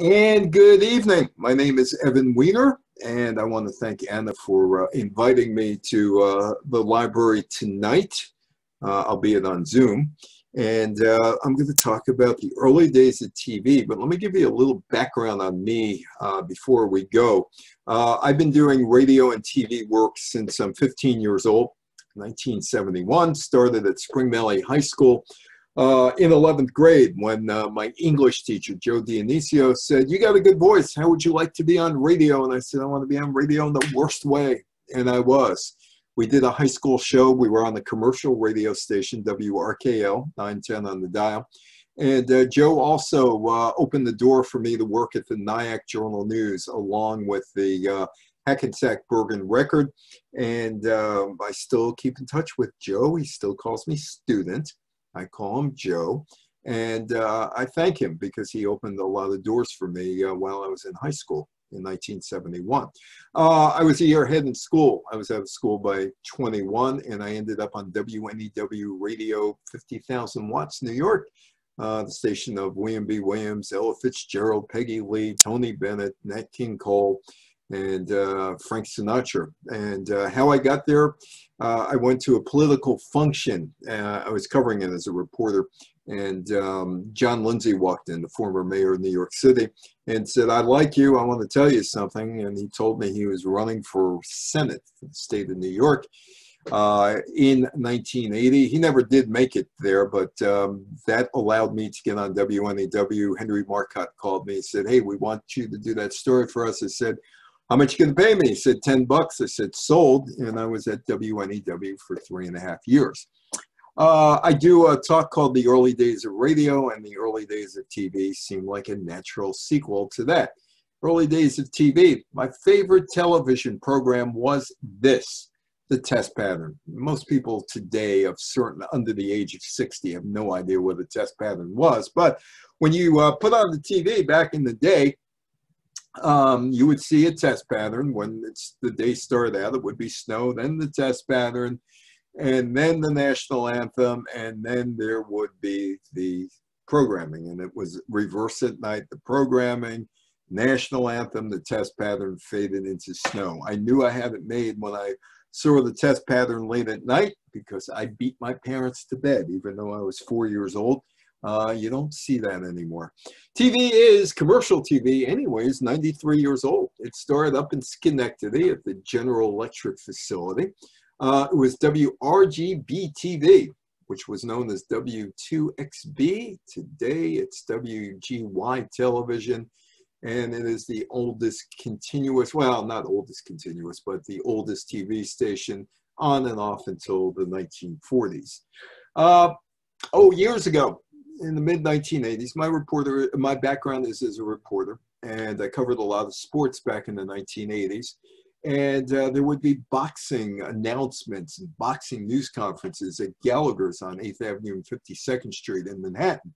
And good evening. My name is Evan Weiner, and I want to thank Anna for uh, inviting me to uh, the library tonight, uh, albeit on Zoom. And uh, I'm going to talk about the early days of TV, but let me give you a little background on me uh, before we go. Uh, I've been doing radio and TV work since I'm 15 years old. 1971, started at Spring Valley High School, uh, in 11th grade when uh, my English teacher, Joe Dionisio, said, You got a good voice. How would you like to be on radio? And I said, I want to be on radio in the worst way. And I was. We did a high school show. We were on the commercial radio station, WRKL, 910 on the dial. And uh, Joe also uh, opened the door for me to work at the Nyack Journal News along with the uh, Hackensack Bergen Record. And um, I still keep in touch with Joe. He still calls me student. I call him Joe. And uh, I thank him because he opened a lot of doors for me uh, while I was in high school in 1971. Uh, I was a year ahead in school. I was out of school by 21 and I ended up on WNEW Radio 50,000 watts, New York, uh, the station of William B. Williams, Ella Fitzgerald, Peggy Lee, Tony Bennett, Nat King Cole, and uh, Frank Sinatra. And uh, how I got there, uh, I went to a political function. Uh, I was covering it as a reporter. And um, John Lindsay walked in, the former mayor of New York City, and said, I like you. I want to tell you something. And he told me he was running for Senate for the state of New York. Uh, in 1980. He never did make it there, but um, that allowed me to get on WNEW. Henry Marcotte called me and said, Hey, we want you to do that story for us. I said, how much you gonna pay me? He said, 10 bucks. I said, sold. And I was at WNEW for three and a half years. Uh, I do a talk called The Early Days of Radio and The Early Days of TV seem like a natural sequel to that. Early Days of TV, my favorite television program was this, The Test Pattern. Most people today of certain under the age of 60 have no idea what the test pattern was. But when you uh, put on the TV back in the day, um, you would see a test pattern when it's the day started out, it would be snow, then the test pattern, and then the national anthem, and then there would be the programming. And it was reverse at night, the programming, national anthem, the test pattern faded into snow. I knew I had it made when I saw the test pattern late at night because I beat my parents to bed, even though I was four years old. Uh, you don't see that anymore. TV is commercial TV, anyways, 93 years old. It started up in Schenectady at the General Electric facility. Uh, it was WRGB TV, which was known as W2XB. Today it's WGY television, and it is the oldest continuous, well, not oldest continuous, but the oldest TV station on and off until the 1940s. Uh, oh, years ago, in the mid 1980s. My reporter, my background is as a reporter, and I covered a lot of sports back in the 1980s. And uh, there would be boxing announcements and boxing news conferences at Gallagher's on 8th Avenue and 52nd Street in Manhattan.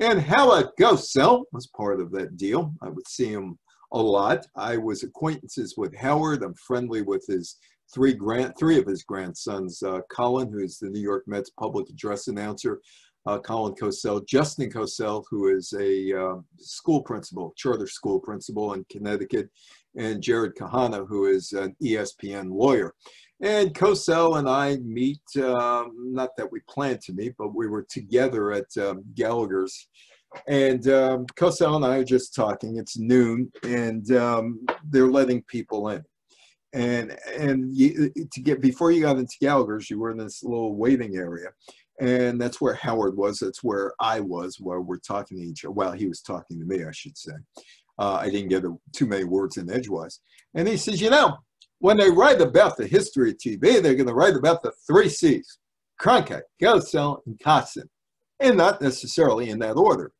And Howard Cosell was part of that deal. I would see him a lot. I was acquaintances with Howard. I'm friendly with his three grand, three of his grandsons. Uh, Colin, who is the New York Mets public address announcer, uh, Colin Cosell, Justin Cosell, who is a uh, school principal, charter school principal in Connecticut, and Jared Kahana, who is an ESPN lawyer. And Cosell and I meet, um, not that we planned to meet, but we were together at um, Gallagher's. And um, Cosell and I are just talking. It's noon, and um, they're letting people in. And and you, to get before you got into Gallagher's, you were in this little waiting area and that's where Howard was. That's where I was while we're talking to each other. Well, he was talking to me, I should say. Uh, I didn't get a, too many words in edgewise. And he says, you know, when they write about the history of TV, they're going to write about the three C's, Cronkite, Cosell, and Carson, and not necessarily in that order.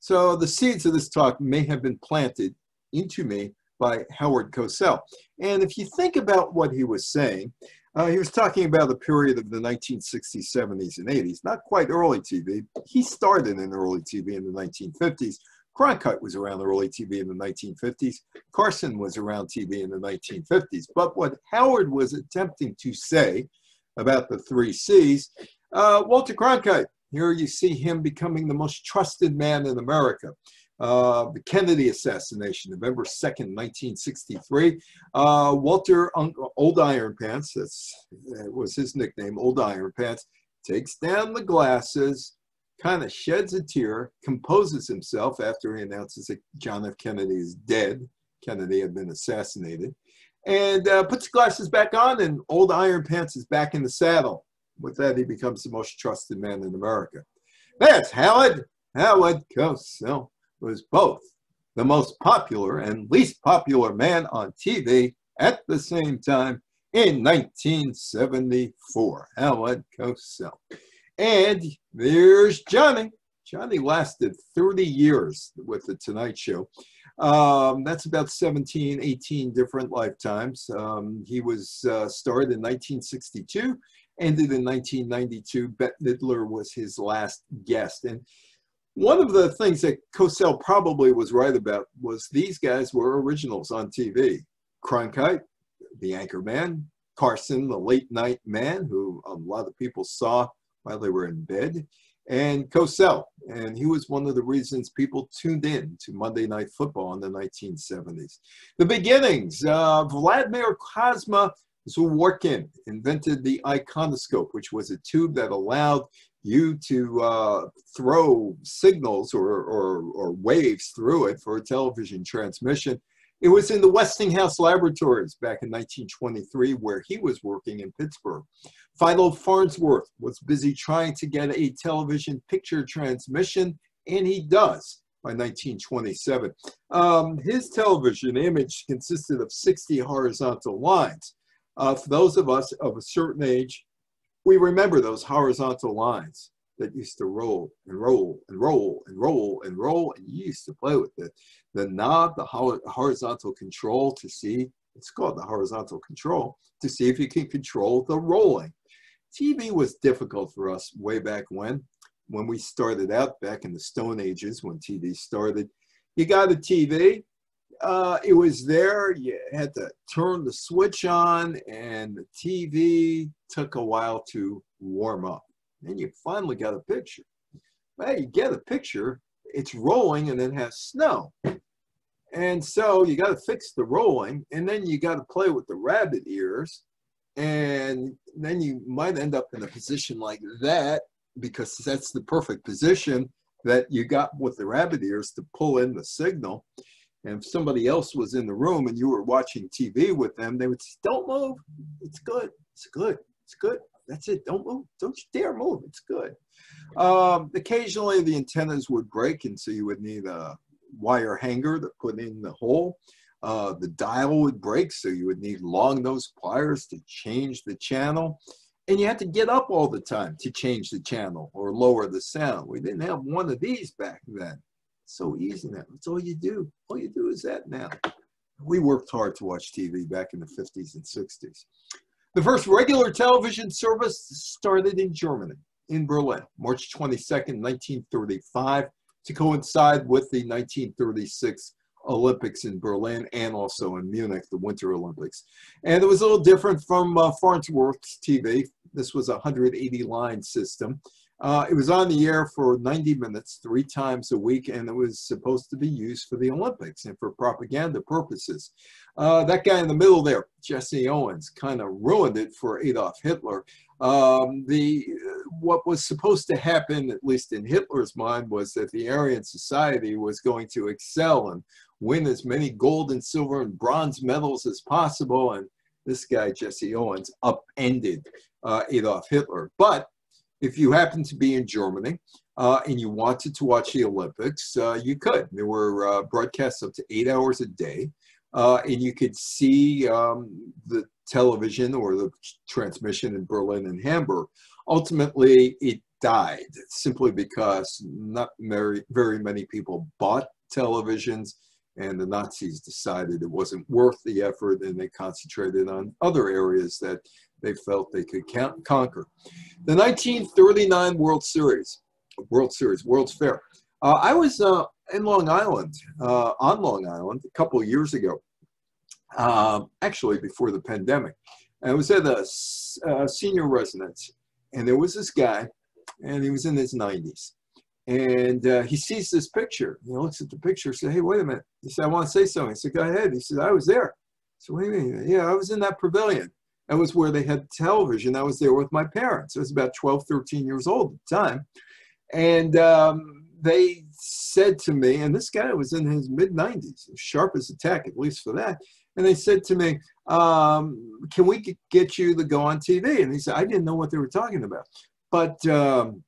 So the seeds of this talk may have been planted into me by Howard Cosell. And if you think about what he was saying, uh, he was talking about the period of the 1960s, 70s, and 80s, not quite early TV. He started in early TV in the 1950s. Cronkite was around early TV in the 1950s. Carson was around TV in the 1950s. But what Howard was attempting to say about the three C's, uh, Walter Cronkite, here you see him becoming the most trusted man in America. Uh, the Kennedy assassination, November 2nd, 1963. Uh, Walter Old Iron Pants, that's, that was his nickname, Old Iron Pants, takes down the glasses, kind of sheds a tear, composes himself after he announces that John F. Kennedy is dead. Kennedy had been assassinated. And uh, puts the glasses back on, and old Iron Pants is back in the saddle. With that, he becomes the most trusted man in America. That's Howard. Howard Cosell was both the most popular and least popular man on TV at the same time in 1974. Howard Cosell. And there's Johnny. Johnny lasted 30 years with The Tonight Show. Um, that's about 17, 18 different lifetimes. Um, he was uh, started in 1962, ended in 1992. Bette Midler was his last guest. And one of the things that Cosell probably was right about was these guys were originals on TV. Cronkite, the anchor man, Carson, the late night man, who a lot of people saw while they were in bed, and Cosell. And he was one of the reasons people tuned in to Monday Night Football in the 1970s. The beginnings, uh, Vladimir Kozma Zworykin invented the iconoscope, which was a tube that allowed you to uh, throw signals or, or, or waves through it for a television transmission. It was in the Westinghouse Laboratories back in 1923 where he was working in Pittsburgh. Philo Farnsworth was busy trying to get a television picture transmission, and he does by 1927. Um, his television image consisted of 60 horizontal lines. Uh, for those of us of a certain age, we remember those horizontal lines that used to roll and roll and roll and roll and roll, and you used to play with it. The knob, the horizontal control to see, it's called the horizontal control, to see if you can control the rolling. TV was difficult for us way back when, when we started out back in the Stone Ages when TV started. You got a TV, uh, it was there. You had to turn the switch on, and the TV took a while to warm up. Then you finally got a picture. Well, you get a picture, it's rolling and it has snow. And so you got to fix the rolling, and then you got to play with the rabbit ears. And then you might end up in a position like that because that's the perfect position that you got with the rabbit ears to pull in the signal. And if somebody else was in the room and you were watching TV with them, they would say, Don't move. It's good. It's good. It's good. That's it. Don't move. Don't you dare move. It's good. Um, occasionally, the antennas would break, and so you would need a wire hanger to put in the hole. Uh, the dial would break, so you would need long nose pliers to change the channel. And you had to get up all the time to change the channel or lower the sound. We didn't have one of these back then. So easy now. That's all you do. All you do is that now. We worked hard to watch TV back in the 50s and 60s. The first regular television service started in Germany, in Berlin, March 22nd, 1935, to coincide with the 1936 Olympics in Berlin and also in Munich, the Winter Olympics. And it was a little different from uh, Farnsworth's TV. This was a 180 line system. Uh, it was on the air for 90 minutes, three times a week, and it was supposed to be used for the Olympics and for propaganda purposes. Uh, that guy in the middle there, Jesse Owens, kind of ruined it for Adolf Hitler. Um, the what was supposed to happen, at least in Hitler's mind, was that the Aryan society was going to excel and win as many gold and silver and bronze medals as possible. And this guy, Jesse Owens, upended uh, Adolf Hitler. But if you happen to be in Germany uh, and you wanted to watch the Olympics, uh, you could. There were uh, broadcasts up to eight hours a day, uh, and you could see um, the television or the transmission in Berlin and Hamburg. Ultimately, it died simply because not very, very many people bought televisions and the Nazis decided it wasn't worth the effort and they concentrated on other areas that they felt they could count, conquer. The 1939 World Series, World Series, World's Fair. Uh, I was uh, in Long Island, uh, on Long Island, a couple of years ago, um, actually before the pandemic. And I was at a, senior residence, and there was this guy, and he was in his 90s. And uh, he sees this picture. He looks at the picture and says, hey, wait a minute. He said, I want to say something. He said, go ahead. He said, I was there. So wait a minute. Yeah, I was in that pavilion. That was where they had television. I was there with my parents. I was about 12, 13 years old at the time. And um, they said to me, and this guy was in his mid 90s, sharp as a tack, at least for that. And they said to me, um, Can we get you to go on TV? And he said, I didn't know what they were talking about. But um,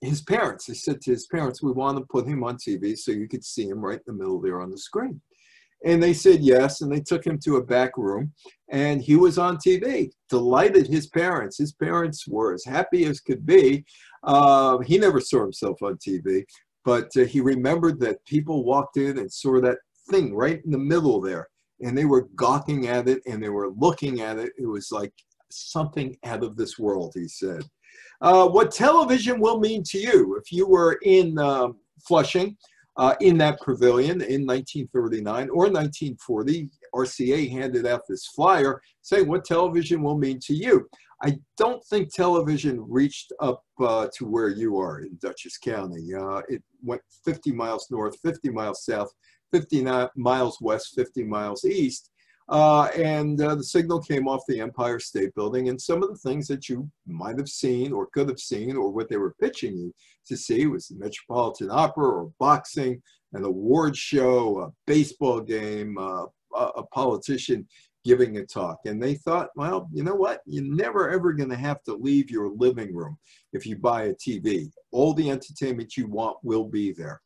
his parents, they said to his parents, We want to put him on TV so you could see him right in the middle there on the screen. And they said yes, and they took him to a back room, and he was on TV. Delighted his parents. His parents were as happy as could be. Uh, he never saw himself on TV, but uh, he remembered that people walked in and saw that thing right in the middle there, and they were gawking at it and they were looking at it. It was like something out of this world, he said. Uh, what television will mean to you if you were in um, Flushing uh, in that pavilion in 1939 or 1940. RCA handed out this flyer saying what television will mean to you. I don't think television reached up uh, to where you are in Dutchess County. Uh, it went 50 miles north, 50 miles south, 50 miles west, 50 miles east. Uh, and uh, the signal came off the Empire State Building, and some of the things that you might have seen or could have seen, or what they were pitching you to see, was the Metropolitan Opera or boxing, an award show, a baseball game, uh, a, a politician giving a talk. And they thought, well, you know what? You're never ever going to have to leave your living room if you buy a TV. All the entertainment you want will be there.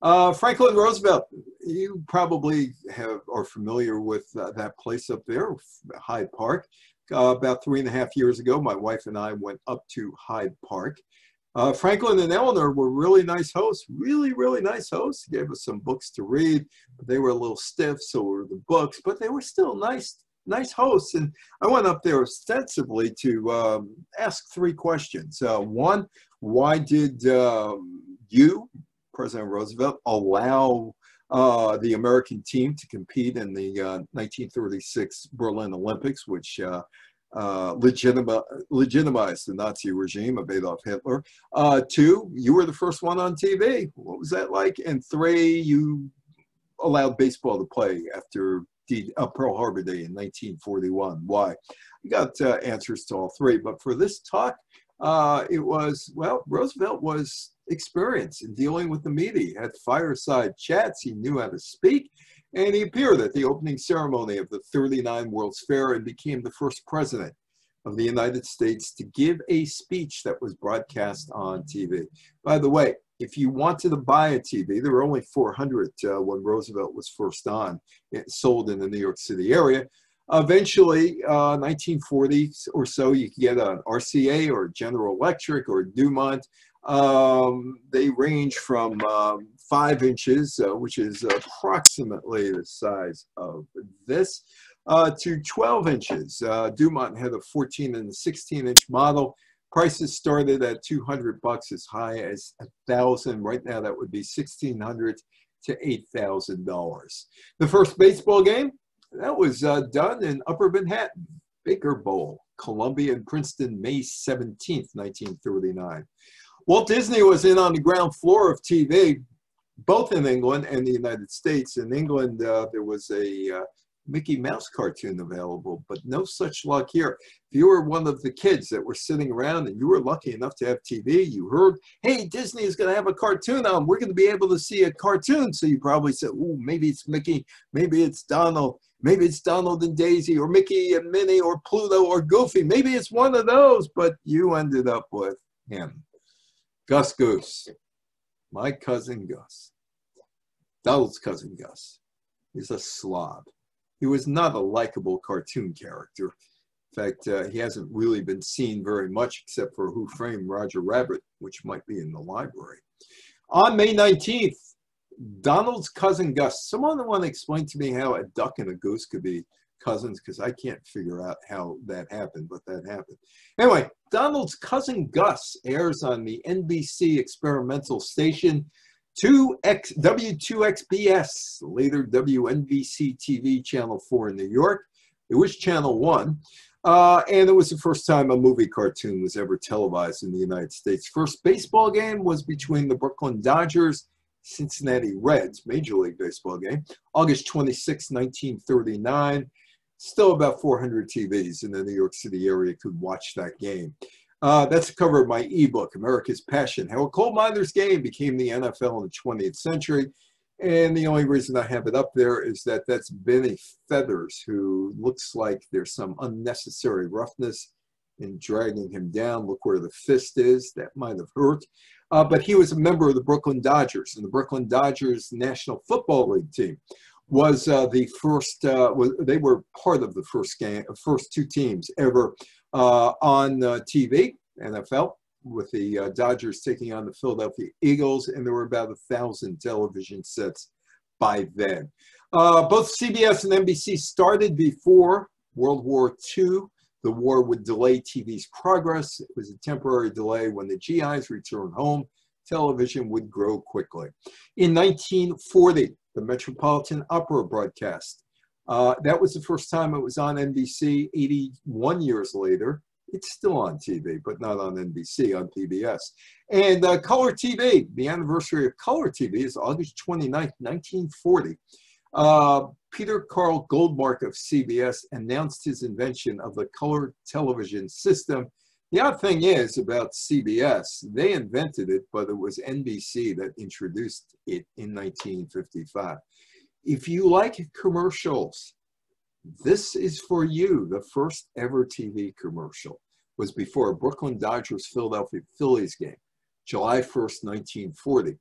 Uh, Franklin Roosevelt, you probably have are familiar with uh, that place up there, Hyde Park. Uh, about three and a half years ago, my wife and I went up to Hyde Park. Uh, Franklin and Eleanor were really nice hosts, really, really nice hosts. Gave us some books to read. They were a little stiff, so were the books, but they were still nice, nice hosts. And I went up there ostensibly to um, ask three questions. Uh, one, why did um, you, President Roosevelt allow uh, the American team to compete in the uh, 1936 Berlin Olympics, which uh, uh, legitima legitimized the Nazi regime of Adolf Hitler. Uh, two, you were the first one on TV. What was that like? And three, you allowed baseball to play after the, uh, Pearl Harbor Day in 1941. Why? You got answers to all three. But for this talk, it was, well, Roosevelt was experienced in dealing with the media. He had fireside chats. He knew how to speak. And he appeared at the opening ceremony of the 39 World's Fair and became the first president of the United States to give a speech that was broadcast on TV. By the way, if you wanted to buy a TV, there were only 400 uh, when Roosevelt was first on, it sold in the New York City area. Eventually, uh, 1940 or so, you could get an RCA or General Electric or Dumont. Um, they range from um, five inches, uh, which is approximately the size of this, uh, to 12 inches. Uh, Dumont had a 14 and 16 inch model. Prices started at 200 bucks as high as a thousand. Right now, that would be 1600 to $8,000. The first baseball game, that was uh, done in Upper Manhattan, Baker Bowl, Columbia and Princeton, May 17th, 1939. Walt Disney was in on the ground floor of TV, both in England and the United States. In England, uh, there was a uh, Mickey Mouse cartoon available, but no such luck here. If you were one of the kids that were sitting around and you were lucky enough to have TV, you heard, hey, Disney is going to have a cartoon on. We're going to be able to see a cartoon. So you probably said, oh, maybe it's Mickey, maybe it's Donald, maybe it's Donald and Daisy, or Mickey and Minnie, or Pluto, or Goofy. Maybe it's one of those, but you ended up with him. Gus Goose, my cousin Gus, Donald's cousin Gus, is a slob. He was not a likable cartoon character. In fact, uh, he hasn't really been seen very much except for Who Framed Roger Rabbit, which might be in the library. On May 19th, Donald's cousin Gus. Someone want to explain to me how a duck and a goose could be cousins because I can't figure out how that happened, but that happened. Anyway, Donald's cousin Gus airs on the NBC experimental station 2X, W2XBS, later WNBC TV Channel 4 in New York. It was Channel 1. Uh, and it was the first time a movie cartoon was ever televised in the United States. First baseball game was between the Brooklyn Dodgers, Cincinnati Reds, Major League Baseball game, August 26, 1939. Still about 400 TVs in the New York City area could watch that game. Uh, that's the cover of my ebook, America's Passion, How a Coal Miner's Game Became the NFL in the 20th Century. And the only reason I have it up there is that that's Benny Feathers, who looks like there's some unnecessary roughness in dragging him down. Look where the fist is. That might have hurt. Uh, but he was a member of the Brooklyn Dodgers, and the Brooklyn Dodgers National Football League team was uh, the first. Uh, was, they were part of the first game, first two teams ever uh, on uh, TV, NFL with the uh, Dodgers taking on the Philadelphia Eagles, and there were about a thousand television sets by then. Uh, both CBS and NBC started before World War II. The war would delay TV's progress. It was a temporary delay. When the GIs returned home, television would grow quickly. In 1940, the Metropolitan Opera broadcast. Uh, that was the first time it was on NBC 81 years later. It's still on TV, but not on NBC, on PBS. And uh, Color TV, the anniversary of Color TV is August 29, 1940. Uh, Peter Carl Goldmark of CBS announced his invention of the color television system. The odd thing is about CBS, they invented it, but it was NBC that introduced it in 1955. If you like commercials, this is for you. The first ever TV commercial was before a Brooklyn Dodgers Philadelphia Phillies game, July 1st, 1940.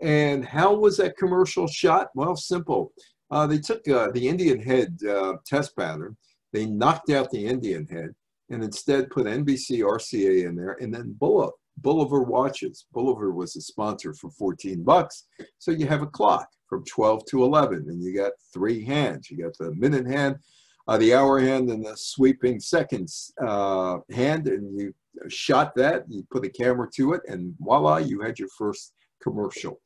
And how was that commercial shot? Well, simple. Uh, they took uh, the Indian head uh, test pattern, they knocked out the Indian head, and instead put NBC RCA in there, and then Bulova, Bulova watches. Bulova was a sponsor for 14 bucks. So you have a clock from 12 to 11, and you got three hands. You got the minute hand, uh, the hour hand, and the sweeping seconds uh, hand, and you shot that. You put a camera to it, and voila, you had your first commercial.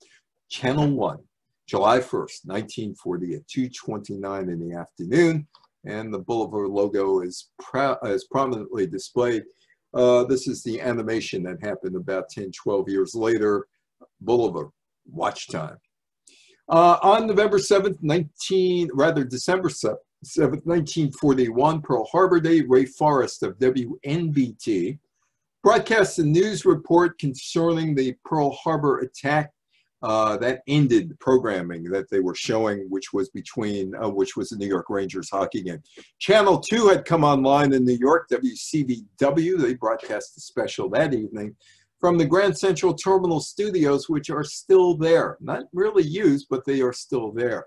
Channel 1, July 1st, 1940 at 2.29 in the afternoon, and the Bulova logo is, is prominently displayed. Uh, this is the animation that happened about 10, 12 years later. Bulova, watch time. Uh, on November 7th, 19, rather December 7th, 1941, Pearl Harbor Day, Ray Forrest of WNBT broadcast a news report concerning the Pearl Harbor attack uh, that ended the programming that they were showing, which was between, uh, which was the New York Rangers hockey game. Channel 2 had come online in New York, WCBW. They broadcast a special that evening from the Grand Central Terminal studios, which are still there. Not really used, but they are still there.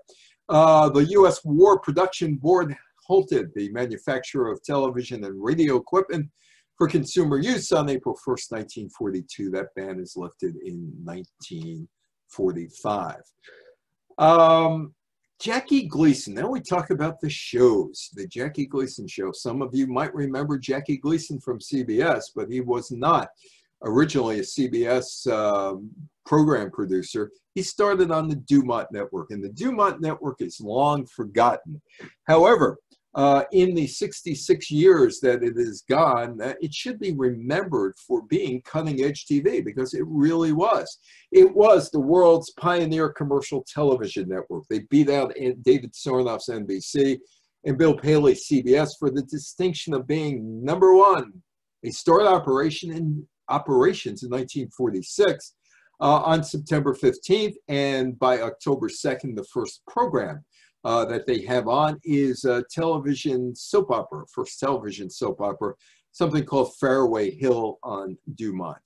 Uh, the U.S. War Production Board halted the manufacture of television and radio equipment for consumer use on April 1st, 1942. That ban is lifted in 19. 45. Um, Jackie Gleason. Now we talk about the shows, the Jackie Gleason show. Some of you might remember Jackie Gleason from CBS, but he was not originally a CBS um, program producer. He started on the Dumont Network, and the Dumont Network is long forgotten. However, uh, in the 66 years that it is gone, uh, it should be remembered for being cutting edge TV because it really was. It was the world's pioneer commercial television network. They beat out David Sarnoff's NBC and Bill Paley's CBS for the distinction of being number one. They started operation in operations in 1946 uh, on September 15th, and by October 2nd, the first program uh, that they have on is a television soap opera, first television soap opera, something called Faraway Hill on Dumont.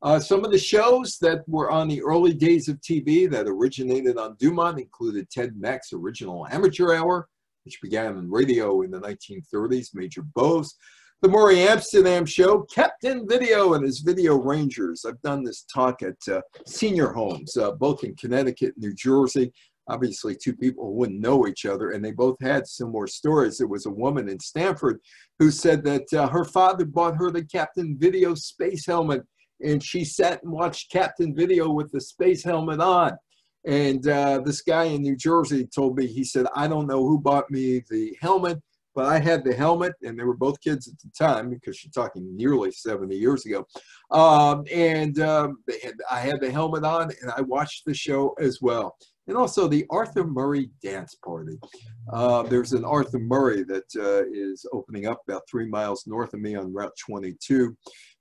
Uh, some of the shows that were on the early days of TV that originated on Dumont included Ted Mack's original Amateur Hour, which began on radio in the 1930s, Major Bowes. The Morey Amsterdam Show, Captain Video and his Video Rangers. I've done this talk at uh, senior homes, uh, both in Connecticut and New Jersey obviously two people who wouldn't know each other, and they both had similar stories. There was a woman in Stamford who said that uh, her father bought her the Captain Video space helmet, and she sat and watched Captain Video with the space helmet on. And uh, this guy in New Jersey told me, he said, I don't know who bought me the helmet, but I had the helmet, and they were both kids at the time because you're talking nearly 70 years ago. Um, and um, had, I had the helmet on, and I watched the show as well. And also the Arthur Murray Dance Party. Uh, there's an Arthur Murray that uh, is opening up about three miles north of me on Route 22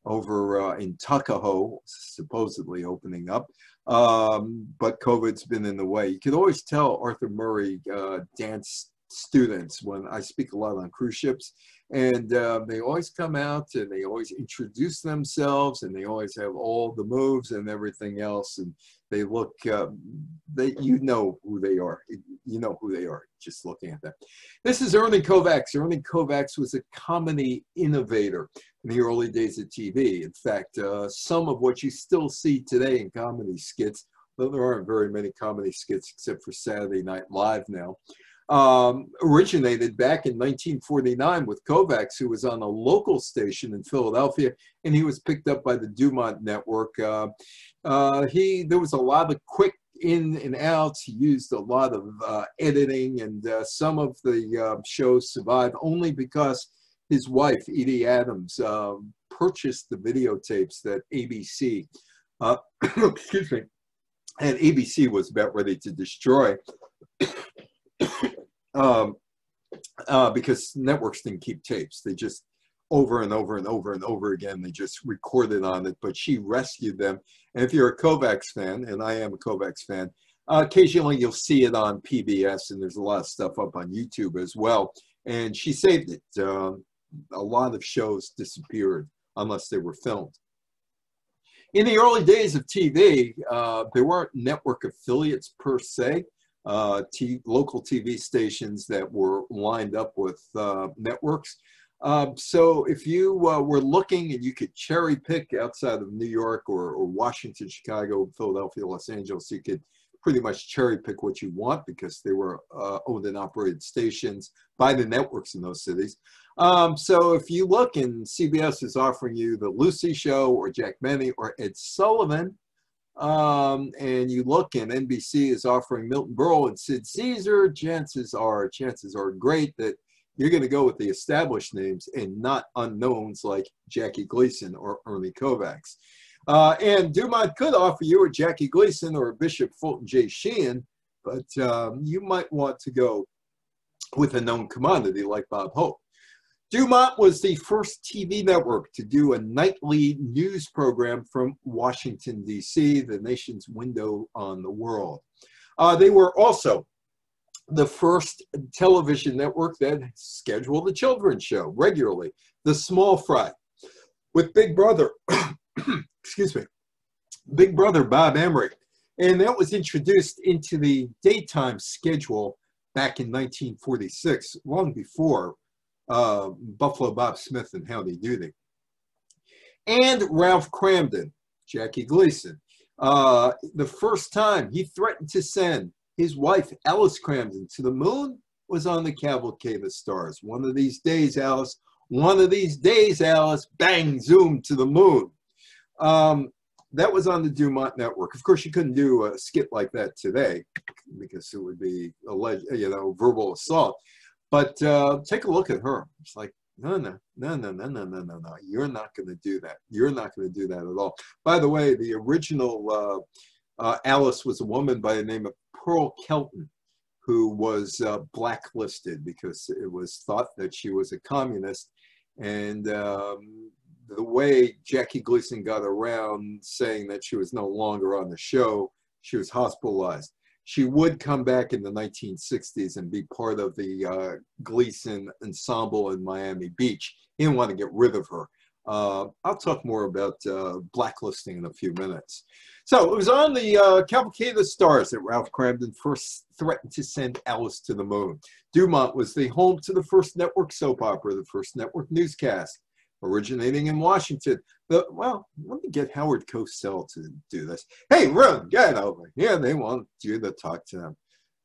over uh, in Tuckahoe, supposedly opening up. Um, but COVID's been in the way. You can always tell Arthur Murray uh, dance students when I speak a lot on cruise ships. And uh, they always come out and they always introduce themselves and they always have all the moves and everything else. And they look, uh, they, you know who they are. You know who they are just looking at them. This is Ernie Kovacs. Ernie Kovacs was a comedy innovator in the early days of TV. In fact, uh, some of what you still see today in comedy skits, though there aren't very many comedy skits except for Saturday Night Live now, um, originated back in 1949 with Kovacs, who was on a local station in Philadelphia, and he was picked up by the Dumont Network. Uh, uh, he there was a lot of quick in and outs. He used a lot of uh, editing, and uh, some of the uh, shows survived only because his wife Edie Adams um, purchased the videotapes that ABC, uh, excuse me, and ABC was about ready to destroy um, uh, because networks didn't keep tapes. They just over and over and over and over again, they just recorded on it, but she rescued them. And if you're a Kovacs fan, and I am a Kovacs fan, uh, occasionally you'll see it on PBS, and there's a lot of stuff up on YouTube as well. And she saved it. Um, a lot of shows disappeared unless they were filmed. In the early days of TV, uh, there weren't network affiliates per se uh, local TV stations that were lined up with uh, networks. Um, so if you uh, were looking and you could cherry pick outside of New York or, or, Washington, Chicago, Philadelphia, Los Angeles, you could pretty much cherry pick what you want because they were uh, owned and operated stations by the networks in those cities. Um, so if you look and CBS is offering you the Lucy Show or Jack Benny or Ed Sullivan, um, and you look and NBC is offering Milton Berle and Sid Caesar, chances are, chances are great that you're going to go with the established names and not unknowns like Jackie Gleason or Ernie Kovacs. Uh, and Dumont could offer you a Jackie Gleason or a Bishop Fulton J. Sheen, but um, you might want to go with a known commodity like Bob Hope. Dumont was the first TV network to do a nightly news program from Washington, D.C., the nation's window on the world. Uh, they were also the first television network that scheduled a children's show regularly, The Small Fry, with Big Brother, excuse me, Big Brother Bob Emery. And that was introduced into the daytime schedule back in 1946, long before uh, Buffalo Bob Smith and Howdy Doody. And Ralph Kramden, Jackie Gleason. Uh, the first time he threatened to send his wife, Alice Kramden, to the moon was on the Cavalcade of Stars. One of these days, Alice, one of these days, Alice, bang, zoom to the moon. Um, that was on the Dumont network. Of course, you couldn't do a skit like that today because it would be alleged, you know, verbal assault. But uh, take a look at her. It's like, no, no, no, no, no, no, no, no, no. You're not going to do that. You're not going to do that at all. By the way, the original uh, uh, Alice was a woman by the name of Pearl Kelton, who was uh, blacklisted because it was thought that she was a communist. And um, the way Jackie Gleason got around saying that she was no longer on the show, she was hospitalized she would come back in the 1960s and be part of the uh, Gleason ensemble in Miami Beach. He didn't want to get rid of her. Uh, I'll talk more about uh, blacklisting in a few minutes. So it was on the uh, Cavalcade of Stars that Ralph Kramden first threatened to send Alice to the moon. Dumont was the home to the first network soap opera, the first network newscast originating in Washington. But, well, let me get Howard Cosell to do this. Hey, Roone, get over here. They want you to talk to them.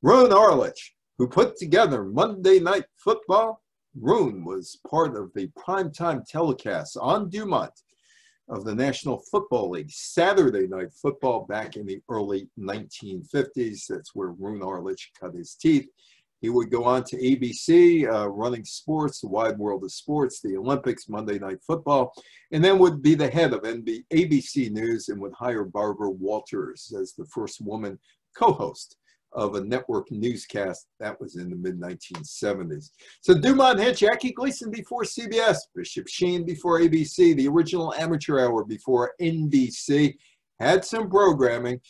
Roone Arledge, who put together Monday Night Football. Roone was part of the primetime telecast on Dumont of the National Football League, Saturday Night Football back in the early 1950s. That's where Roone Arledge cut his teeth. He would go on to ABC, uh, running sports, the wide world of sports, the Olympics, Monday Night Football, and then would be the head of NB- ABC News and would hire Barbara Walters as the first woman co-host of a network newscast. That was in the mid 1970s. So Dumont had Jackie Gleason before CBS, Bishop Sheen before ABC, the original amateur hour before NBC, had some programming,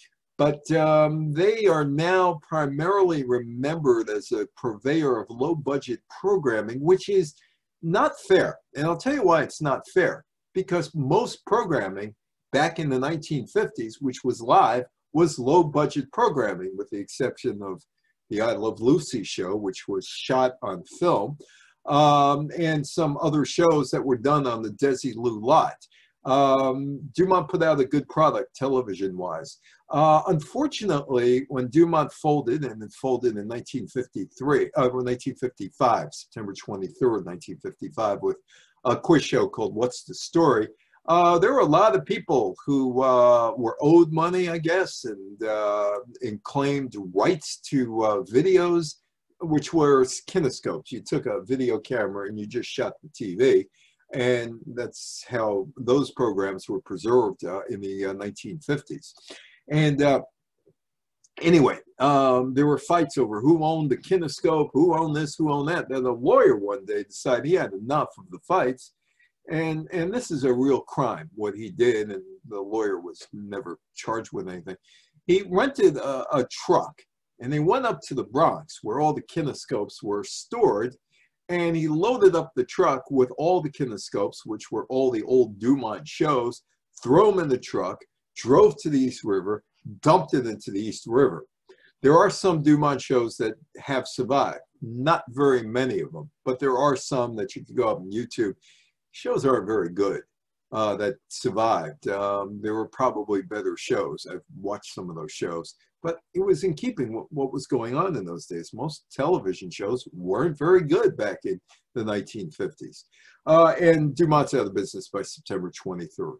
but um, they are now primarily remembered as a purveyor of low budget programming, which is not fair. And I'll tell you why it's not fair. Because most programming back in the 1950s, which was live, was low budget programming, with the exception of the I Love Lucy show, which was shot on film, um, and some other shows that were done on the Desilu lot. Um, Dumont put out a good product television wise. Uh, unfortunately, when Dumont folded, and it folded in 1953, uh, 1955, September 23rd, 1955, with a quiz show called What's the Story, uh, there were a lot of people who uh, were owed money, I guess, and, uh, and claimed rights to uh, videos, which were kinescopes. You took a video camera and you just shot the TV. And that's how those programs were preserved uh, in the 1950s. Uh, and anyway, um, there were fights over who owned the kinescope, who owned this, who owned that. Then a lawyer one day decided he had enough of the fights and and this is a real crime what he did and the lawyer was never charged with anything he rented a, a truck and they went up to the bronx where all the kinescopes were stored and he loaded up the truck with all the kinescopes which were all the old dumont shows threw them in the truck drove to the east river dumped it into the east river there are some dumont shows that have survived not very many of them but there are some that you can go up on youtube shows aren't very good uh, that survived. Um, there were probably better shows. I've watched some of those shows, but it was in keeping with what was going on in those days. Most television shows weren't very good back in the 1950s. Uh, and Dumont's out of business by September 23rd.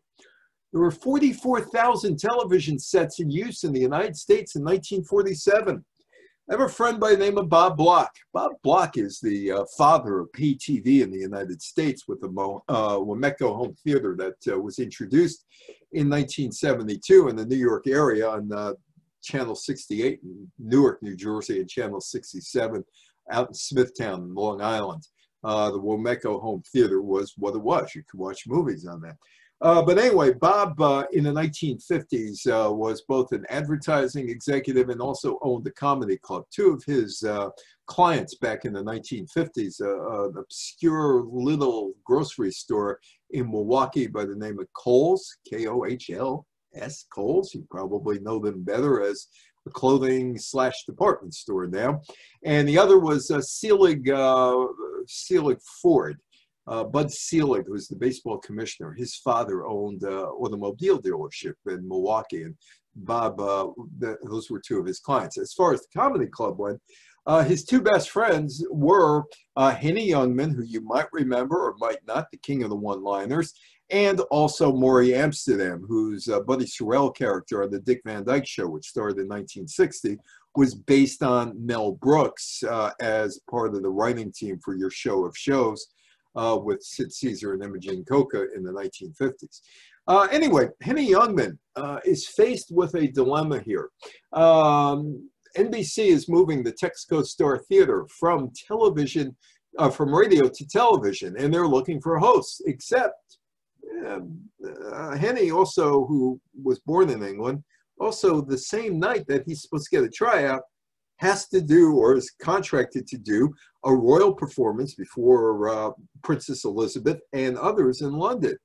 There were 44,000 television sets in use in the United States in 1947. I have a friend by the name of Bob Block. Bob Block is the uh, father of pay TV in the United States with the Mo, uh, Wometco Home Theater that uh, was introduced in 1972 in the New York area on uh, Channel 68 in Newark, New Jersey, and Channel 67 out in Smithtown, Long Island. Uh, the Wometco Home Theater was what it was. You could watch movies on that. Uh, but anyway, Bob uh, in the 1950s uh, was both an advertising executive and also owned a comedy club. Two of his uh, clients back in the 1950s, uh, an obscure little grocery store in Milwaukee by the name of Kohl's, K-O-H-L-S, Kohl's. You probably know them better as a clothing slash department store now. And the other was uh, Selig, Selig Ford. Uh, Bud Selig, who's the baseball commissioner, his father owned uh, automobile dealership in Milwaukee, and Bob, uh, the, those were two of his clients. As far as the comedy club went, uh, his two best friends were uh, Henny Youngman, who you might remember or might not, the king of the one-liners, and also Morey Amsterdam, whose uh, Buddy Sorrell character on the Dick Van Dyke Show, which started in 1960, was based on Mel Brooks as part of the writing team for your show of shows uh, with Sid Caesar and Imogene Coca in the 1950s. Uh, anyway, Henny Youngman uh, is faced with a dilemma here. Um, NBC is moving the Texaco Star Theater from television, uh, from radio to television, and they're looking for hosts, except uh, Henny also, who was born in England, also the same night that he's supposed to get a tryout, has to do or is contracted to do a royal performance before uh, Princess Elizabeth and others in London.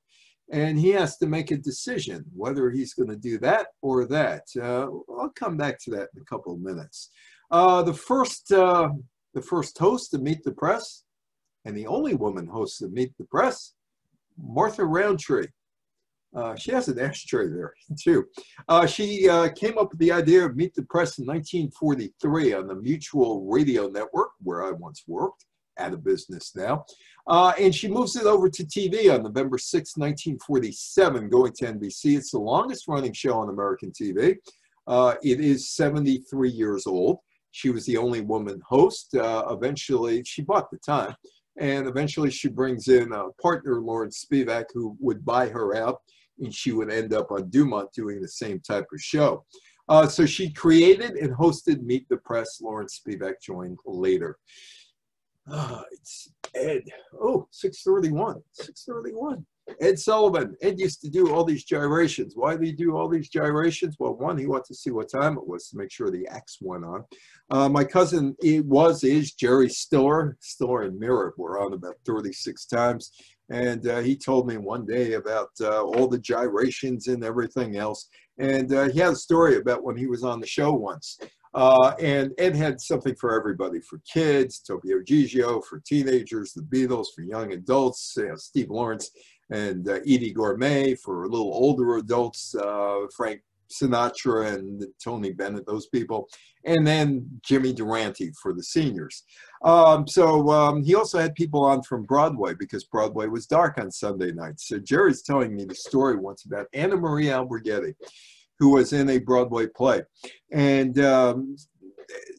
And he has to make a decision whether he's going to do that or that. Uh, I'll come back to that in a couple of minutes. Uh, the first, uh, the first host to meet the press, and the only woman host to meet the press, Martha Rountree. Uh, she has an ashtray there too. Uh, she uh, came up with the idea of Meet the Press in 1943 on the Mutual Radio Network, where I once worked, out of business now. Uh, and she moves it over to TV on November 6, 1947, going to NBC. It's the longest running show on American TV. Uh, it is 73 years old. She was the only woman host. Uh, eventually, she bought the time. And eventually, she brings in a partner, Lawrence Spivak, who would buy her out. And she would end up on Dumont doing the same type of show. Uh, so she created and hosted Meet the Press. Lawrence Spivak joined later. Uh, it's Ed. Oh, 631. 631. Ed Sullivan. Ed used to do all these gyrations. Why did he do all these gyrations? Well, one, he wanted to see what time it was to make sure the X went on. Uh, my cousin it was, is Jerry Stiller. Stiller and Meara were on about 36 times. And uh, he told me one day about uh, all the gyrations and everything else. And uh, he had a story about when he was on the show once. Uh, and Ed had something for everybody, for kids, Topo Gigio, for teenagers, the Beatles, for young adults, you know, Steve Lawrence and uh, Eydie Gormé, for a little older adults, uh, Frank Sinatra and Tony Bennett, those people, and then Jimmy Durante for the seniors. Um, so um, he also had people on from Broadway because Broadway was dark on Sunday nights. So Jerry's telling me the story once about Anna Maria Alberghetti who was in a Broadway play. And um,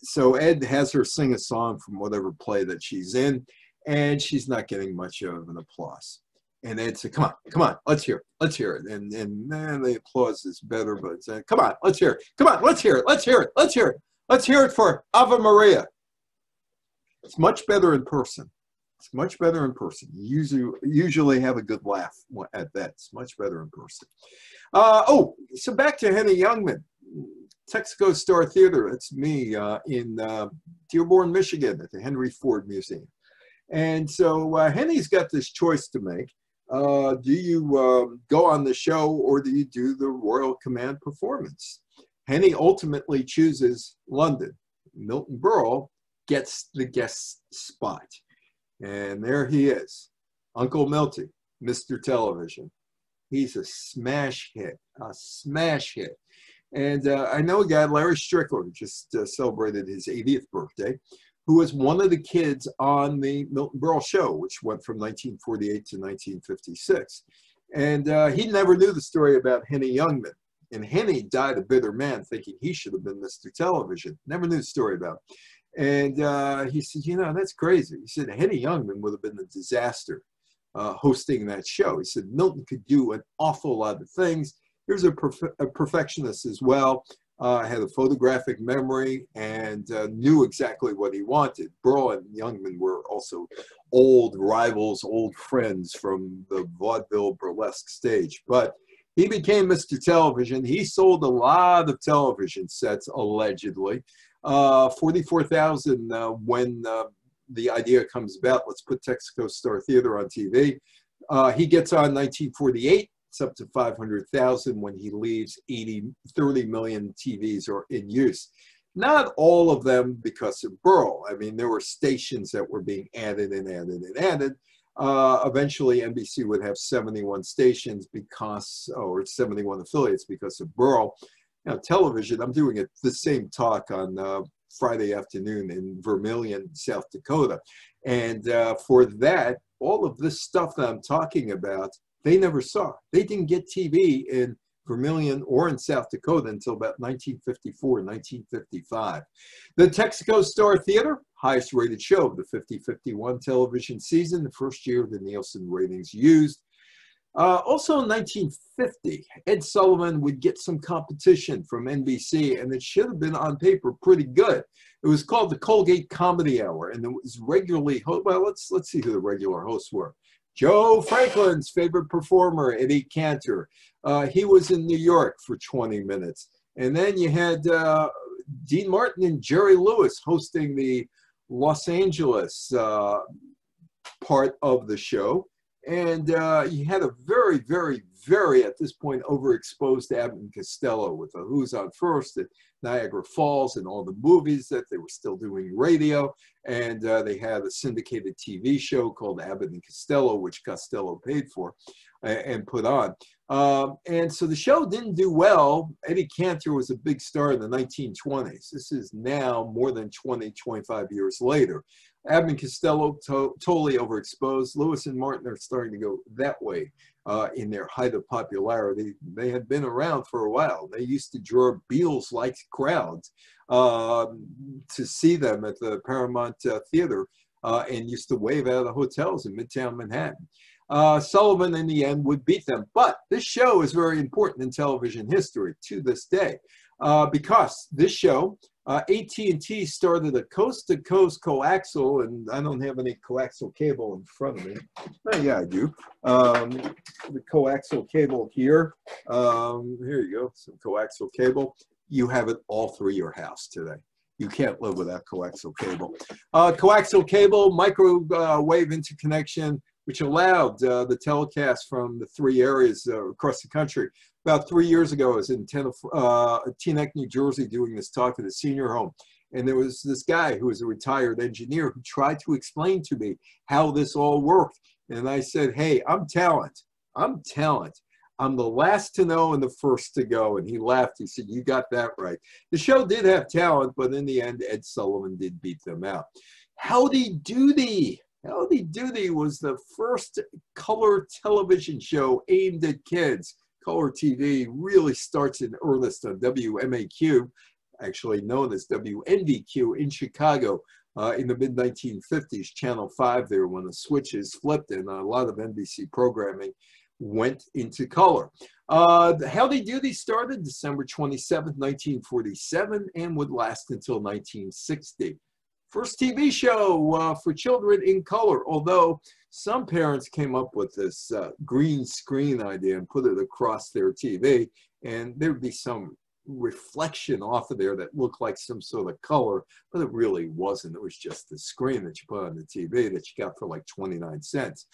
so Ed has her sing a song from whatever play that she's in, and she's not getting much of an applause. And they'd say, come on, come on, let's hear it, let's hear it. And, and man, the applause is better, but said, come on, let's hear it, come on, let's hear it, let's hear it, let's hear it. Let's hear it for Ave Maria. It's much better in person. It's much better in person. You usually, usually have a good laugh at that. It's much better in person. Uh, oh, so back to Henny Youngman. Texaco Star Theater, that's me uh, in uh, Dearborn, Michigan at the Henry Ford Museum. And so uh, Henny's got this choice to make. Uh, do you um, go on the show or do you do the Royal Command performance? Henny ultimately chooses London. Milton Berle gets the guest spot. And there he is, Uncle Milty, Mr. Television. He's a smash hit, a smash hit. And uh, I know a guy, Larry Strickler, just uh, celebrated his 80th birthday, who was one of the kids on the Milton Berle show, which went from 1948 to 1956. And uh, he never knew the story about Henny Youngman. And Henny died a bitter man, thinking he should have been Mr. Television. Never knew the story about. And uh, he said, you know, that's crazy. He said, Henny Youngman would have been a disaster uh, hosting that show. He said, Milton could do an awful lot of things. He was a, perf- a perfectionist as well, uh, had a photographic memory, and uh, knew exactly what he wanted. Berle and Youngman were also old rivals, old friends from the vaudeville burlesque stage. But he became Mr. Television. He sold a lot of television sets, allegedly uh, 44,000 uh, when uh, the idea comes about, let's put Texaco Star Theater on TV. Uh, he gets on 1948, it's up to 500,000 when he leaves 80, 30 million TVs are in use. Not all of them because of Berle. I mean, there were stations that were being added and added and added. Uh, eventually, NBC would have 71 stations because, or 71 affiliates because of Berle Now, television, I'm doing it, the same talk on uh, Friday afternoon in Vermillion, South Dakota. And uh, for that, all of this stuff that I'm talking about, they never saw. They didn't get TV in Vermillion or in South Dakota until about 1954, 1955. The Texaco Star Theater, highest rated show of the 50-51 television season, the first year the Nielsen ratings used. Uh, also in 1950, Ed Sullivan would get some competition from NBC, and it should have been on paper pretty good. It was called the Colgate Comedy Hour, and it was regularly, well, let's, let's see who the regular hosts were. Joe Franklin's favorite performer, Eddie Cantor. Uh, he was in New York for 20 minutes. And then you had uh, Dean Martin and Jerry Lewis hosting the Los Angeles uh, part of the show. And uh, he had a very, very, very, at this point, overexposed Abbott and Costello with the Who's on First at Niagara Falls and all the movies that they were still doing radio. And uh, they had a syndicated TV show called Abbott and Costello, which Costello paid for and put on. Um, and so the show didn't do well. Eddie Cantor was a big star in the 1920s. This is now more than 20, 25 years later. Abbott and Costello to totally overexposed. Lewis and Martin are starting to go that way uh, in their height of popularity. They had been around for a while. They used to draw Beatles-like crowds uh, to see them at the Paramount uh, Theater uh, and used to wave out of the hotels in Midtown Manhattan uh, Sullivan in the end would beat them. But this show is very important in television history to this day uh, because this show, uh, AT&T started a coast-to-coast coaxial, and I don't have any coaxial cable in front of me. Oh, yeah, I do. Um, the coaxial cable here. Um, here you go, some coaxial cable. You have it all through your house today. You can't live without coaxial cable. Uh, coaxial cable, microwave interconnection, which allowed uh, the telecast from the three areas uh, across the country. About three years ago, I was in uh, Teaneck, New Jersey, doing this talk at a senior home. And there was this guy who was a retired engineer who tried to explain to me how this all worked. And I said, hey, I'm talent. I'm talent. I'm the last to know and the first to go. And he laughed. He said, You got that right. The show did have talent, but in the end, Ed Sullivan did beat them out. Howdy Doody Howdy Doody was the first color television show aimed at kids. Color TV really starts in earnest on WMAQ, actually known as WNBQ in Chicago uh, in the mid 1950s. Channel 5 there when the switches flipped and a lot of NBC programming went into color. Uh, Howdy Doody started December 27, 1947 and would last until 1960 first TV show uh, for children in color, although some parents came up with this uh, green screen idea and put it across their TV, and there'd be some reflection off of there that looked like some sort of color, but it really wasn't. It was just the screen that you put on the TV that you got for like 29 cents.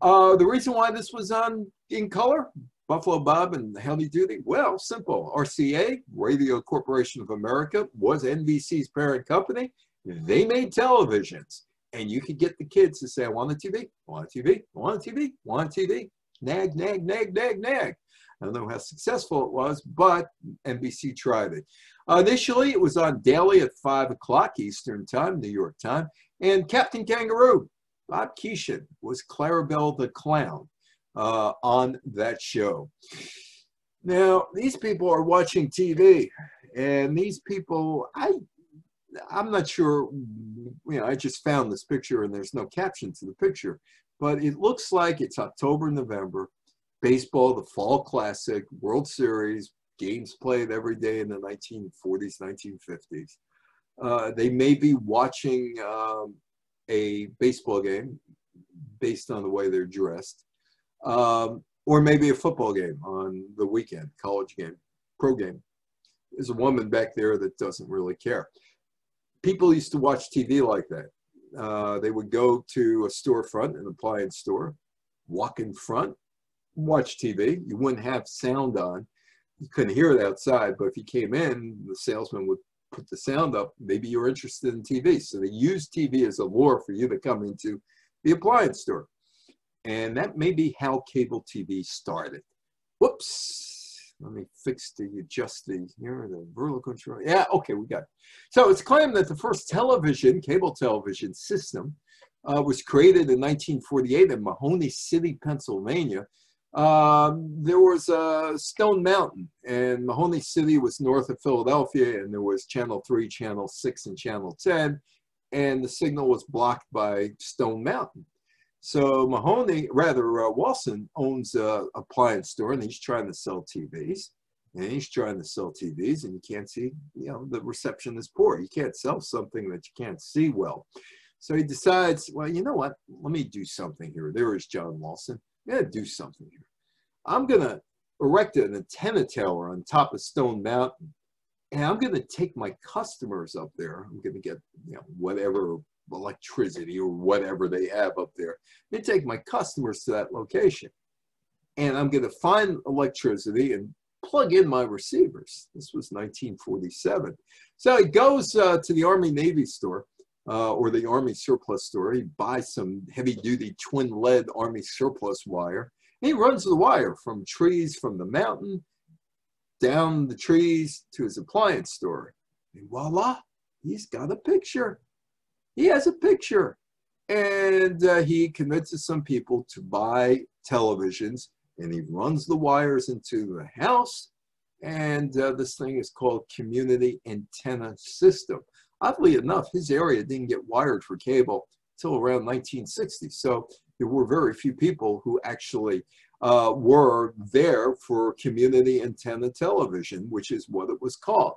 Uh, the reason why this was on in color, Buffalo Bob and Howdy Doody? Well, simple. RCA, Radio Corporation of America, was NBC's parent company. They made televisions, and you could get the kids to say, I want a TV, I want a TV, I want a TV, I want a TV. Nag, nag, nag, nag, nag. I don't know how successful it was, but NBC tried it. Uh, initially, it was on daily at 5 o'clock Eastern Time, New York time, and Captain Kangaroo, Bob Keeshan, was Clarabelle the Clown uh, on that show. Now, these people are watching TV, and these people, I I'm not sure, you know, I just found this picture and there's no caption to the picture, but it looks like it's October, November, baseball, the fall classic, World Series, games played every day in the 1940s, 1950s. Uh, they may be watching um, a baseball game based on the way they're dressed, um, or maybe a football game on the weekend, college game, pro game. There's a woman back there that doesn't really care people used to watch TV like that. Uh, they would go to a storefront, an appliance store, walk in front, watch TV. You wouldn't have sound on. You couldn't hear it outside, but if you came in, the salesman would put the sound up. Maybe you're interested in TV. So they use TV as a lure for you to come into the appliance store. And that may be how cable TV started. Whoops let me fix the adjust the here the vertical control. Yeah, okay, we got it. So it's claimed that the first television, cable television system, uh, was created in 1948 in Mahanoy City, Pennsylvania. Um, there was a Stone Mountain, and Mahanoy City was north of Philadelphia, and there was Channel 3, Channel 6, and Channel 10, and the signal was blocked by Stone Mountain. So Mahoney, rather uh, Walson owns a appliance store and he's trying to sell TVs and he's trying to sell TVs and you can't see, you know, the reception is poor. You can't sell something that you can't see well. So he decides, well, you know what? Let me do something here. There is John Walson. I'm to do something here. I'm going to erect an antenna tower on top of Stone Mountain and I'm going to take my customers up there. I'm going to get, you know, whatever electricity or whatever they have up there. They take my customers to that location. And I'm going to find electricity and plug in my receivers. This was 1947. So he goes uh, to the Army Navy store uh, or the Army surplus store. He buys some heavy duty twin lead Army surplus wire He runs the wire from trees from the mountain down the trees to his appliance store. And voila, he's got a picture. He has a picture. And uh, he convinces some people to buy televisions and he runs the wires into the house. And uh, this thing is called Community Antenna System. Oddly enough, his area didn't get wired for cable until around 1960. So there were very few people who actually uh, were there for community antenna television, which is what it was called.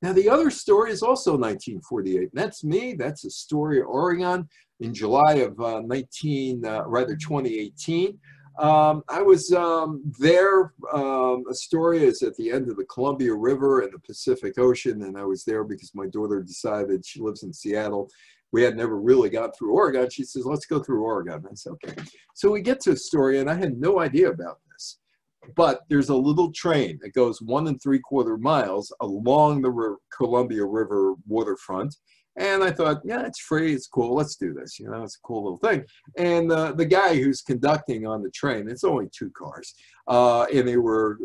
Now, the other story is also 1948. And that's me. That's Astoria, Oregon, in July of uh, 19, uh, rather 2018. Um, I was um, there. Um, Astoria is at the end of the Columbia River and the Pacific Ocean, and I was there because my daughter decided she lives in Seattle we had never really got through Oregon. She says, let's go through Oregon. I said, okay. So we get to Astoria, and I had no idea about. But there's a little train that goes one and three quarter miles along the Columbia River waterfront. And I thought, yeah, it's free, it's cool, let's do this. You know, it's a cool little thing. And uh, the guy who's conducting on the train, it's only two cars, uh, and they were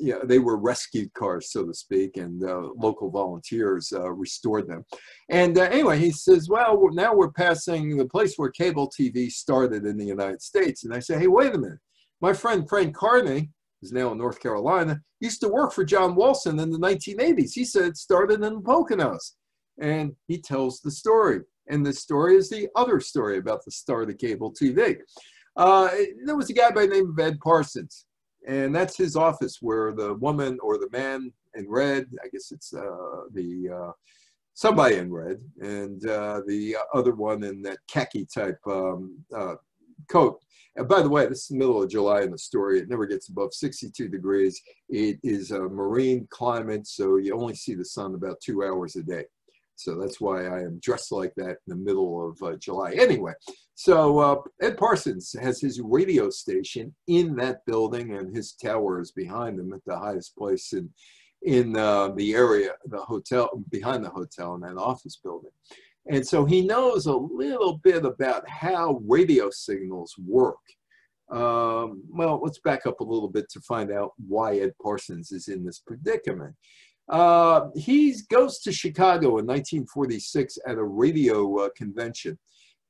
yeah, they were rescued cars, so to speak, and uh, local volunteers uh, restored them. And uh, anyway, he says, well, now we're passing the place where cable TV started in the United States. And I say, hey, wait a minute. My friend Frank Carney, who's now in North Carolina, used to work for John Walson in the 1980s. He said it started in the Poconos. And he tells the story. And the story is the other story about the start of cable TV. Uh, there was a guy by the name of Ed Parsons and that's his office where the woman or the man in red, I guess it's uh, the uh, somebody in red, and uh, the other one in that khaki type um, uh, coat. And by the way, this is the middle of July in the story. It never gets above 62 degrees. It is a marine climate, so you only see the sun about two hours a day. So that's why I am dressed like that in the middle of uh, July. Anyway, so uh, Ed Parsons has his radio station in that building, and his tower is behind him at the highest place in in uh, the area, the hotel behind the hotel in that office building. And so he knows a little bit about how radio signals work. Um, well, let's back up a little bit to find out why Ed Parsons is in this predicament. Uh, he goes to Chicago in 1946 at a radio uh, convention.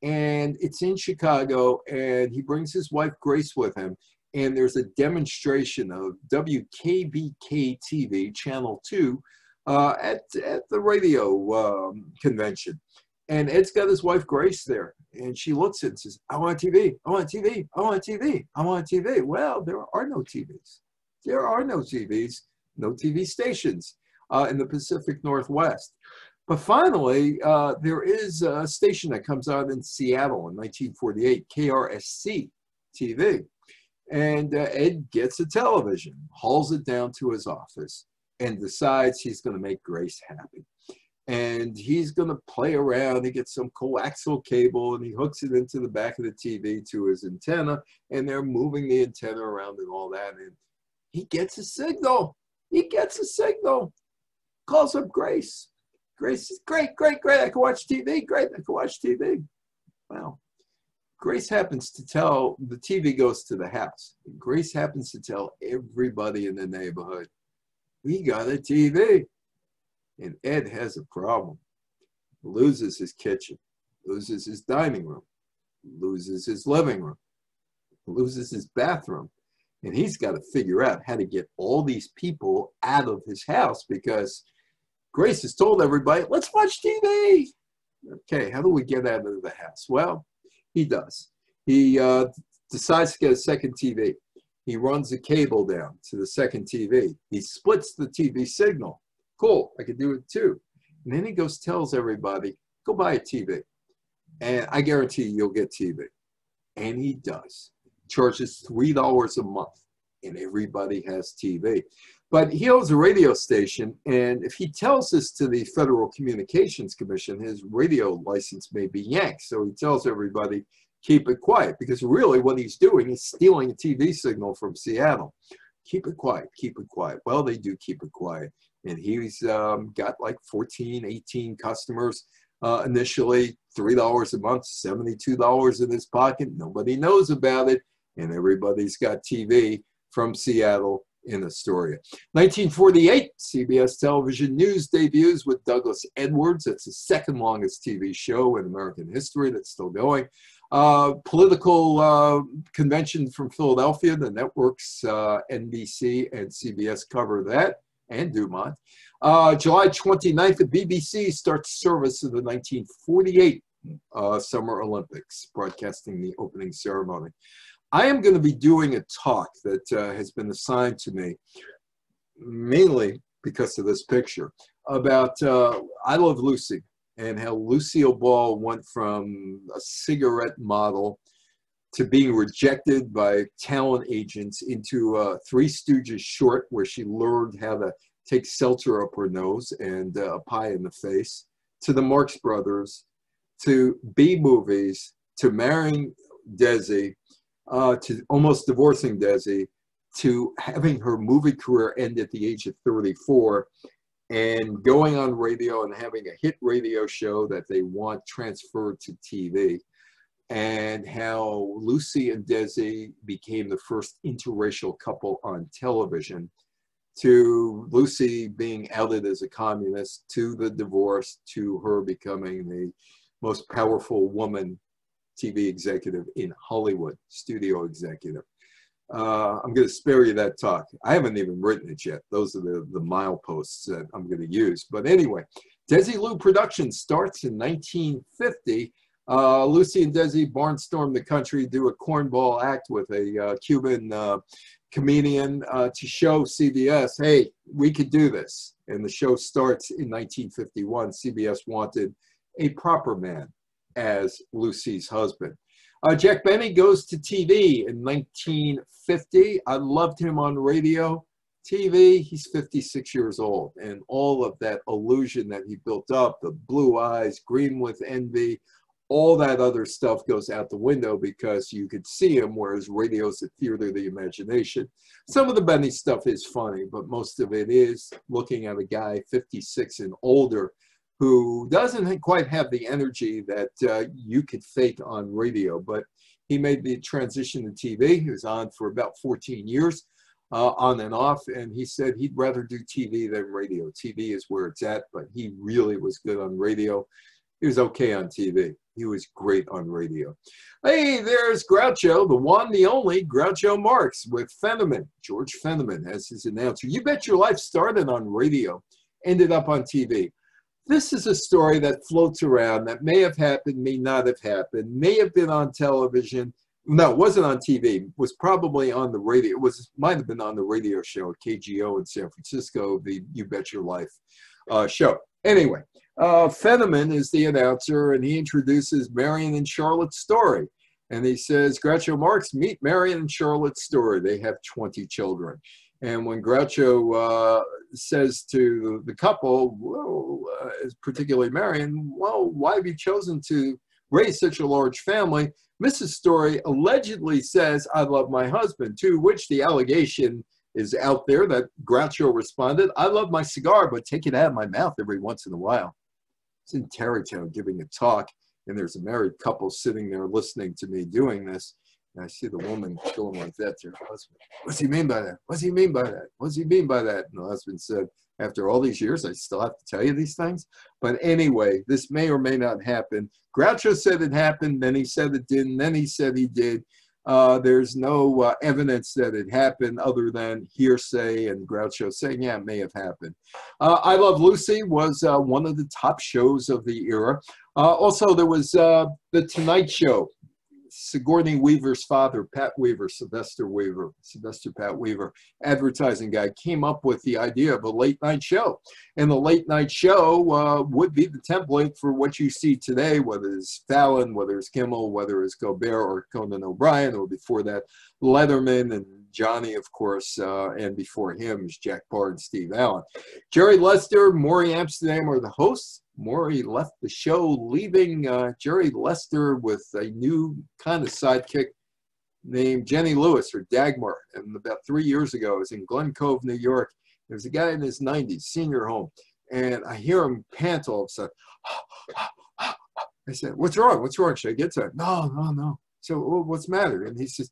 And it's in Chicago, and he brings his wife Grace with him. And there's a demonstration of WBKB TV, Channel 2, uh, at, at the radio um, convention. And Ed's got his wife Grace there. And she looks at it and says, I want TV, I want TV, I want TV, I want TV. Well, there are no TVs. There are no TVs, no TV stations uh, in the Pacific Northwest. But finally, uh, there is a station that comes out in Seattle in 1948, KRSC TV. And uh, Ed gets a television, hauls it down to his office, and decides he's going to make Grace happy. And he's going to play around. He gets some coaxial cable and he hooks it into the back of the TV to his antenna. And they're moving the antenna around and all that. And he gets a signal. He gets a signal calls up Grace. Grace says, great, great, great. I can watch TV. Great, I can watch TV. Well, Grace happens to tell, the TV goes to the house. Grace happens to tell everybody in the neighborhood, we got a TV. And Ed has a problem. Loses his kitchen, loses his dining room, loses his living room, loses his bathroom. And he's got to figure out how to get all these people out of his house because Grace has told everybody, let's watch TV. Okay, how do we get out of the house? Well, he does. He uh, decides to get a second TV. He runs a cable down to the second TV. He splits the TV signal. Cool, I could do it too. And then he goes, tells everybody, go buy a TV. And I guarantee you, you'll get TV. And he does. Charges $3 a month. And everybody has TV. But he owns a radio station, and if he tells this to the Federal Communications Commission, his radio license may be yanked. So he tells everybody, keep it quiet, because really what he's doing is stealing a TV signal from Seattle. Keep it quiet, keep it quiet. Well, they do keep it quiet. And he's um, got like 14, 18 customers uh, initially, $3 a month, $72 in his pocket. Nobody knows about it. and everybody's got TV from Seattle in Astoria. 1948, CBS television news debuts with Douglas Edwards. It's the second longest TV show in American history that's still going. Uh, political uh, convention from Philadelphia. The networks uh, NBC and CBS cover that, and Dumont. Uh, July 29th, the BBC starts service of the 1948 uh, Summer Olympics, broadcasting the opening ceremony. I am going to be doing a talk that uh, has been assigned to me mainly because of this picture about uh, I Love Lucy and how Lucille Ball went from a cigarette model to being rejected by talent agents into a Three Stooges short where she learned how to take seltzer up her nose and uh, a pie in the face to the Marx Brothers to B movies to marrying Desi uh, to almost divorcing Desi, to having her movie career end at the age of 34 and going on radio and having a hit radio show that they want transferred to TV, and how Lucy and Desi became the first interracial couple on television, to Lucy being outed as a communist, to the divorce, to her becoming the most powerful woman TV executive in Hollywood, studio executive. Uh, I'm going to spare you that talk. I haven't even written it yet. Those are the, the mileposts that I'm going to use. But anyway, Desilu Productions starts in 1950. Uh, Lucy and Desi barnstorm the country, do a cornball act with a uh, Cuban uh, comedian uh, to show CBS, hey, we could do this. And the show starts in 1951. CBS wanted a proper man as Lucy's husband. Uh, Jack Benny goes to TV in 1950. I loved him on radio. TV, he's 56 years old. And all of that illusion that he built up, the blue eyes, green with envy, all that other stuff goes out the window because you could see him, whereas radio's a theater of the imagination. Some of the Benny stuff is funny, but most of it is looking at a guy 56 and older who doesn't quite have the energy that uh, you could fake on radio, but he made the transition to TV. He was on for about 14 years, uh, on and off, and he said he'd rather do TV than radio. TV is where it's at, but he really was good on radio. He was okay on TV. He was great on radio. Hey, there's Groucho, the one, the only Groucho Marx with Fenneman, George Fenneman as his announcer. You Bet Your Life started on radio, ended up on TV. This is a story that floats around that may have happened, may not have happened, may have been on television. No, it wasn't on TV. Was probably on the radio. It was might have been on the radio show at KGO in San Francisco, the You Bet Your Life uh, show. Anyway, uh, is the announcer, and he introduces Marion and Charlotte Story. And he says, Groucho Marx, meet Marion and Charlotte Story. They have 20 children. And when Groucho uh, says to the couple, well, uh, particularly Marion, well, why have you chosen to raise such a large family? Mrs. Story allegedly says, I love my husband, to which the allegation is out there that Groucho responded, I love my cigar, but take it out of my mouth every once in a while. It's in Tarrytown giving a talk, and there's a married couple sitting there listening to me doing this. And I see the woman going like that to her husband. What's he mean by that? What's he mean by that? What's he mean by that? And the husband said, after all these years, I still have to tell you these things. But anyway, this may or may not happen. Groucho said it happened, then he said it didn't, then he said he did. Uh, there's no uh, evidence that it happened other than hearsay and Groucho saying, yeah, it may have happened. Uh, I Love Lucy was uh, one of the top shows of the era. Uh, also, there was uh, The Tonight Show Sigourney Weaver's father, Pat Weaver, Sylvester Weaver, Sylvester Pat Weaver, advertising guy, came up with the idea of a late night show. And the late night show uh, would be the template for what you see today, whether it's Fallon, whether it's Kimmel, whether it's Colbert or Conan O'Brien, or before that, Letterman and Johnny, of course, uh, and before him is Jack Paar and Steve Allen. Jerry Lester, Morey Amsterdam are the hosts. Morey left the show, leaving uh, Jerry Lester with a new kind of sidekick named Jenny Lewis or Dagmar. And about three years ago, I was in Glen Cove, New York. There's a guy in his 90s, senior home, and I hear him pant all of a sudden. I said, What's wrong? What's wrong? Should I get to it? No, no, no. So, what's the matter? And he says,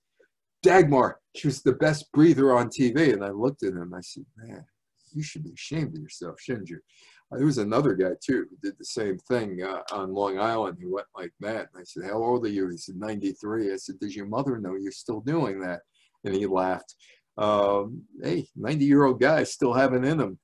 Dagmar, she was the best breather on TV. And I looked at him. I said, man, you should be ashamed of yourself, shouldn't you? Uh, there was another guy too who did the same thing uh, on Long Island. He went like that. And I said, how old are you? He said, 93. I said, does your mother know you're still doing that? And he laughed. Um, hey, 90 year old guy still having in him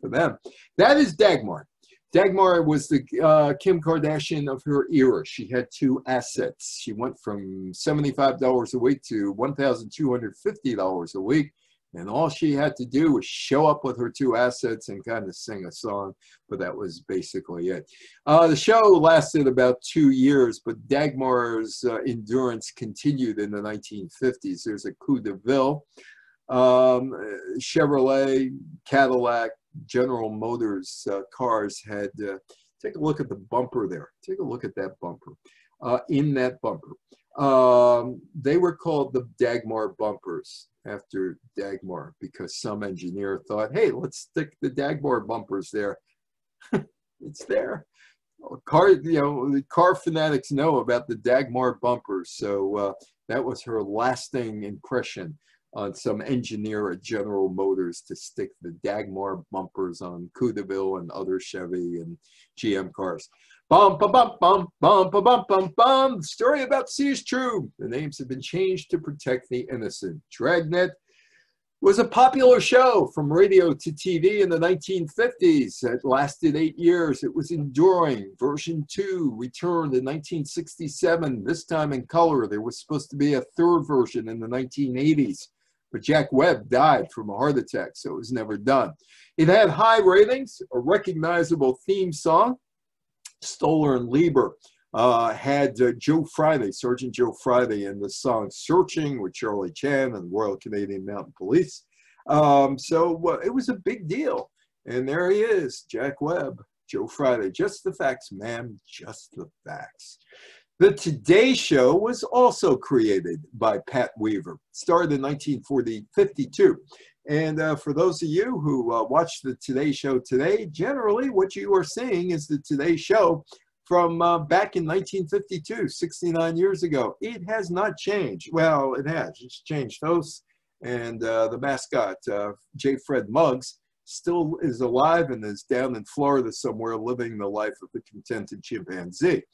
for them. That is Dagmar. Dagmar was the uh, Kim Kardashian of her era. She had two assets. She went from $75 a week to $1,250 a week. And all she had to do was show up with her two assets and kind of sing a song, but that was basically it. Uh, the show lasted about two years, but Dagmar's uh, endurance continued in the 1950s. There's a Coupe de Ville. Um, Chevrolet, Cadillac, General Motors uh, cars had, uh, take a look at the bumper there. Take a look at that bumper. Uh, in that bumper. Um, they were called the Dagmar bumpers after Dagmar because some engineer thought, hey, let's stick the Dagmar bumpers there. it's there. Car, you know, car fanatics know about the Dagmar bumpers. So uh, that was her lasting impression on some engineer at General Motors to stick the Dagmar bumpers on Coupe de Ville and other Chevy and GM cars. Bum, bum, bum, bum, bum, bum, bum, bum, bum. The story about sea is true. The names have been changed to protect the innocent. Dragnet was a popular show from radio to TV in the 1950s. It lasted eight years. It was enduring. Version 2 returned in 1967, this time in color. There was supposed to be a third version in the 1980s, but Jack Webb died from a heart attack, so it was never done. It had high ratings, a recognizable theme song, Stoller and Leiber uh, had uh, Joe Friday, Sergeant Joe Friday, in the song Searching with Charlie Chan and the Royal Canadian Mounted Police. Um, so uh, it was a big deal. And there he is, Jack Webb, Joe Friday. Just the facts, ma'am, just the facts. The Today Show was also created by Pat Weaver, started in 1952. And uh, for those of you who uh, watch the Today Show today, generally what you are seeing is the Today Show from uh, back in 1952, 69 years ago. It has not changed. Well, it has. It's changed hosts. And uh, the mascot, uh, J. Fred Muggs, still is alive and is down in Florida somewhere living the life of the contented chimpanzee.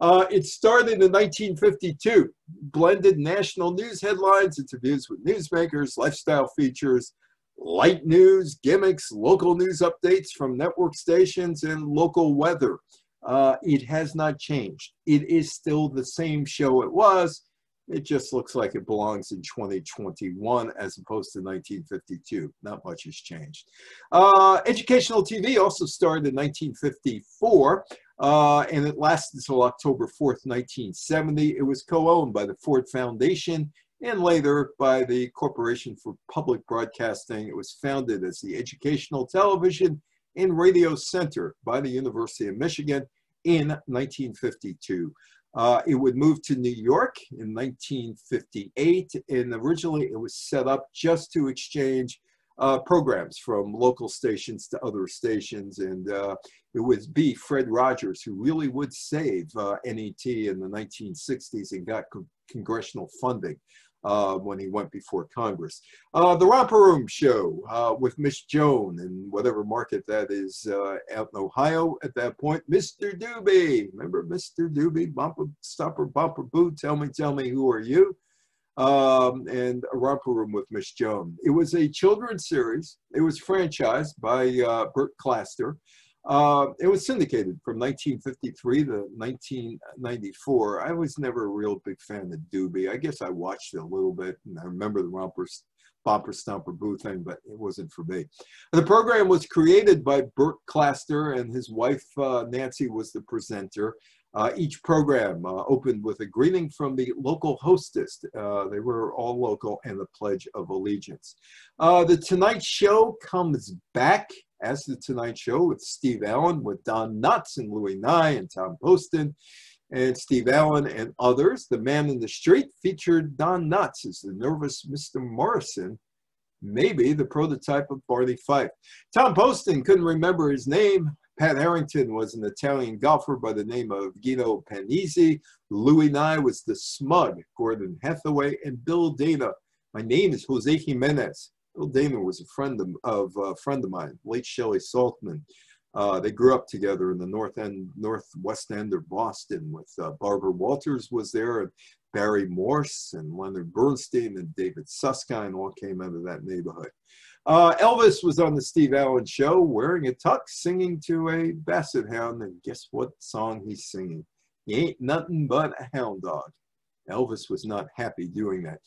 Uh, it started in 1952, blended national news headlines, interviews with newsmakers, lifestyle features, light news, gimmicks, local news updates from network stations, and local weather. Uh, it has not changed. It is still the same show it was. It just looks like it belongs in 2021 as opposed to 1952. Not much has changed. Uh, educational TV also started in 1954 uh, and it lasted until October 4th, 1970. It was co-owned by the Ford Foundation and later by the Corporation for Public Broadcasting. It was founded as the Educational Television and Radio Center by the University of Michigan in 1952. Uh, it would move to New York in 1958, and originally it was set up just to exchange uh, programs from local stations to other stations. And uh, it was B, Fred Rogers, who really would save uh, NET in the 1960s and got co congressional funding. Uh, when he went before Congress. Uh, the Romper Room Show uh, with Miss Joan in whatever market that is out in Ohio at that point. Mr. Do-Bee, remember Mr. Do-Bee, bumper, stopper, bumper, boo, tell me, tell me, who are you? Um, and a romper room with Miss Joan. It was a children's series. It was franchised by uh, Bert Claster. Uh, it was syndicated from 1953 to 1994. I was never a real big fan of Do-Bee. I guess I watched it a little bit, and I remember the Romper Bumper Stomper Boo thing, but it wasn't for me. The program was created by Bert Claster, and his wife uh, Nancy was the presenter. Uh, each program uh, opened with a greeting from the local hostess. Uh, they were all local and the Pledge of Allegiance. Uh, the Tonight Show comes back as The Tonight Show with Steve Allen, with Don Knotts and Louis Nye and Tom Poston and Steve Allen and others. The Man in the Street featured Don Knotts as the nervous Mr. Morrison, maybe the prototype of Barney Fife. Tom Poston couldn't remember his name, Pat Harrington was an Italian golfer by the name of Gino Panizzi. Louis Nye was the smug, Gordon Hathaway, and Bill Dana. My name is Jose Jimenez. Bill Dana was a friend of, a uh, friend of mine, late Shelley Saltman. Uh, they grew up together in the north end, northwest end of Boston. With uh, Barbara Walters was there, and Barry Morse, and Leonard Bernstein, and David Susskind all came out of that neighborhood. Uh, Elvis was on the Steve Allen show wearing a tux, singing to a basset hound, and guess what song he's singing? He ain't nothing but a hound dog. Elvis was not happy doing that.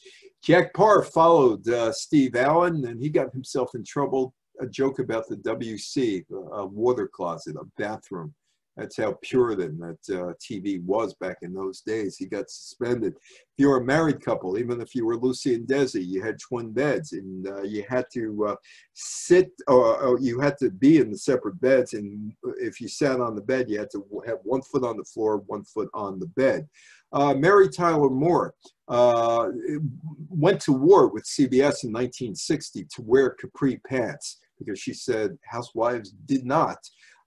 Jack Paar followed uh, Steve Allen, and he got himself in trouble. A joke about the WC, a water closet, a bathroom. That's how Puritan that uh, TV was back in those days. He got suspended. If you were a married couple, even if you were Lucy and Desi, you had twin beds, and uh, you had to uh, sit, or, or, you had to be in the separate beds. And if you sat on the bed, you had to have one foot on the floor, one foot on the bed. Uh, Mary Tyler Moore uh, went to war with CBS in 1960 to wear capri pants because she said housewives did not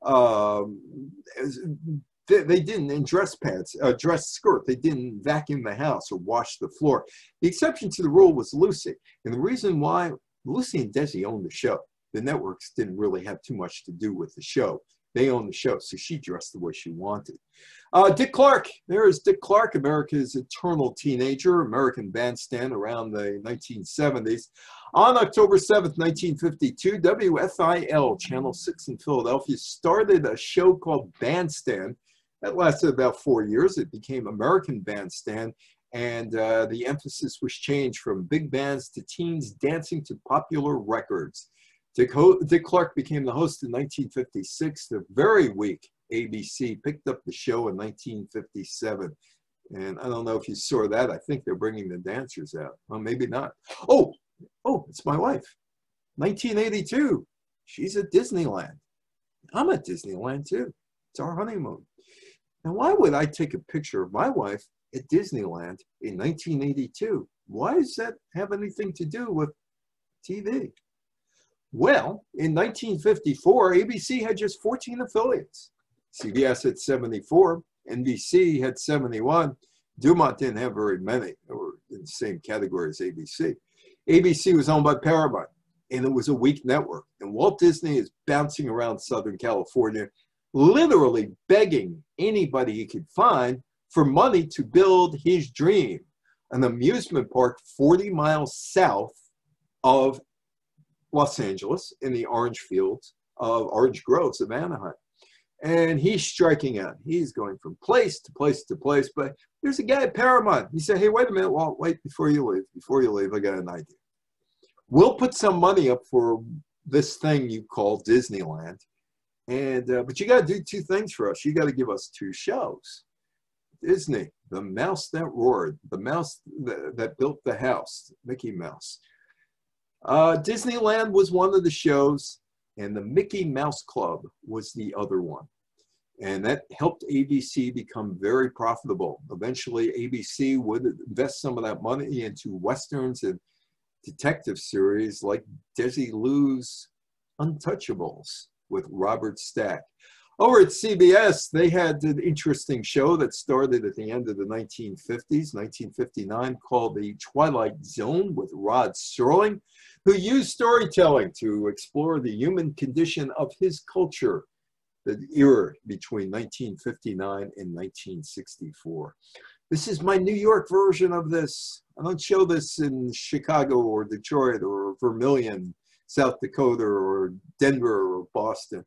um, they, they, didn't in dress pants, uh, dress skirt. They didn't vacuum the house or wash the floor. The exception to the rule was Lucy, and the reason why Lucy and Desi owned the show. The networks didn't really have too much to do with the show. They own the show, so she dressed the way she wanted. Uh, Dick Clark, there is Dick Clark, America's eternal teenager, American bandstand around the 1970s. On October 7th, 1952, WFIL, Channel 6 in Philadelphia, started a show called Bandstand. That lasted about four years. It became American Bandstand, and uh, the emphasis was changed from big bands to teens dancing to popular records. Dick, Ho Dick Clark became the host in 1956. The very week ABC picked up the show in 1957. And I don't know if you saw that. I think they're bringing the dancers out. Well, maybe not. Oh, oh, it's my wife. 1982. She's at Disneyland. I'm at Disneyland too. It's our honeymoon. Now, why would I take a picture of my wife at Disneyland in 1982? Why does that have anything to do with TV? Well, in 1954, ABC had just 14 affiliates. CBS had 74, NBC had 71. Dumont didn't have very many. They were in the same category as ABC. ABC was owned by Paramount, and it was a weak network. And Walt Disney is bouncing around Southern California, literally begging anybody he could find for money to build his dream an amusement park 40 miles south of Los Angeles in the orange fields of orange groves of Anaheim and he's striking out. He's going from place to place to place. But there's a guy at Paramount. He said, "Hey, wait a minute. Well, wait before you leave. Before you leave, I got an idea. We'll put some money up for this thing you call Disneyland, and uh, but you got to do two things for us. You got to give us two shows. Disney, the mouse that roared, the mouse that built the house, Mickey Mouse. Uh, Disneyland was one of the shows and the Mickey Mouse Club was the other one. And that helped ABC become very profitable. Eventually, ABC would invest some of that money into westerns and detective series like Desilu's Untouchables with Robert Stack. Over at CBS, they had an interesting show that started at the end of the 1950s, 1959, called The Twilight Zone with Rod Serling who used storytelling to explore the human condition of his culture, the era between 1959 and 1964. This is my New York version of this. I don't show this in Chicago or Detroit or Vermillion, South Dakota or Denver or Boston.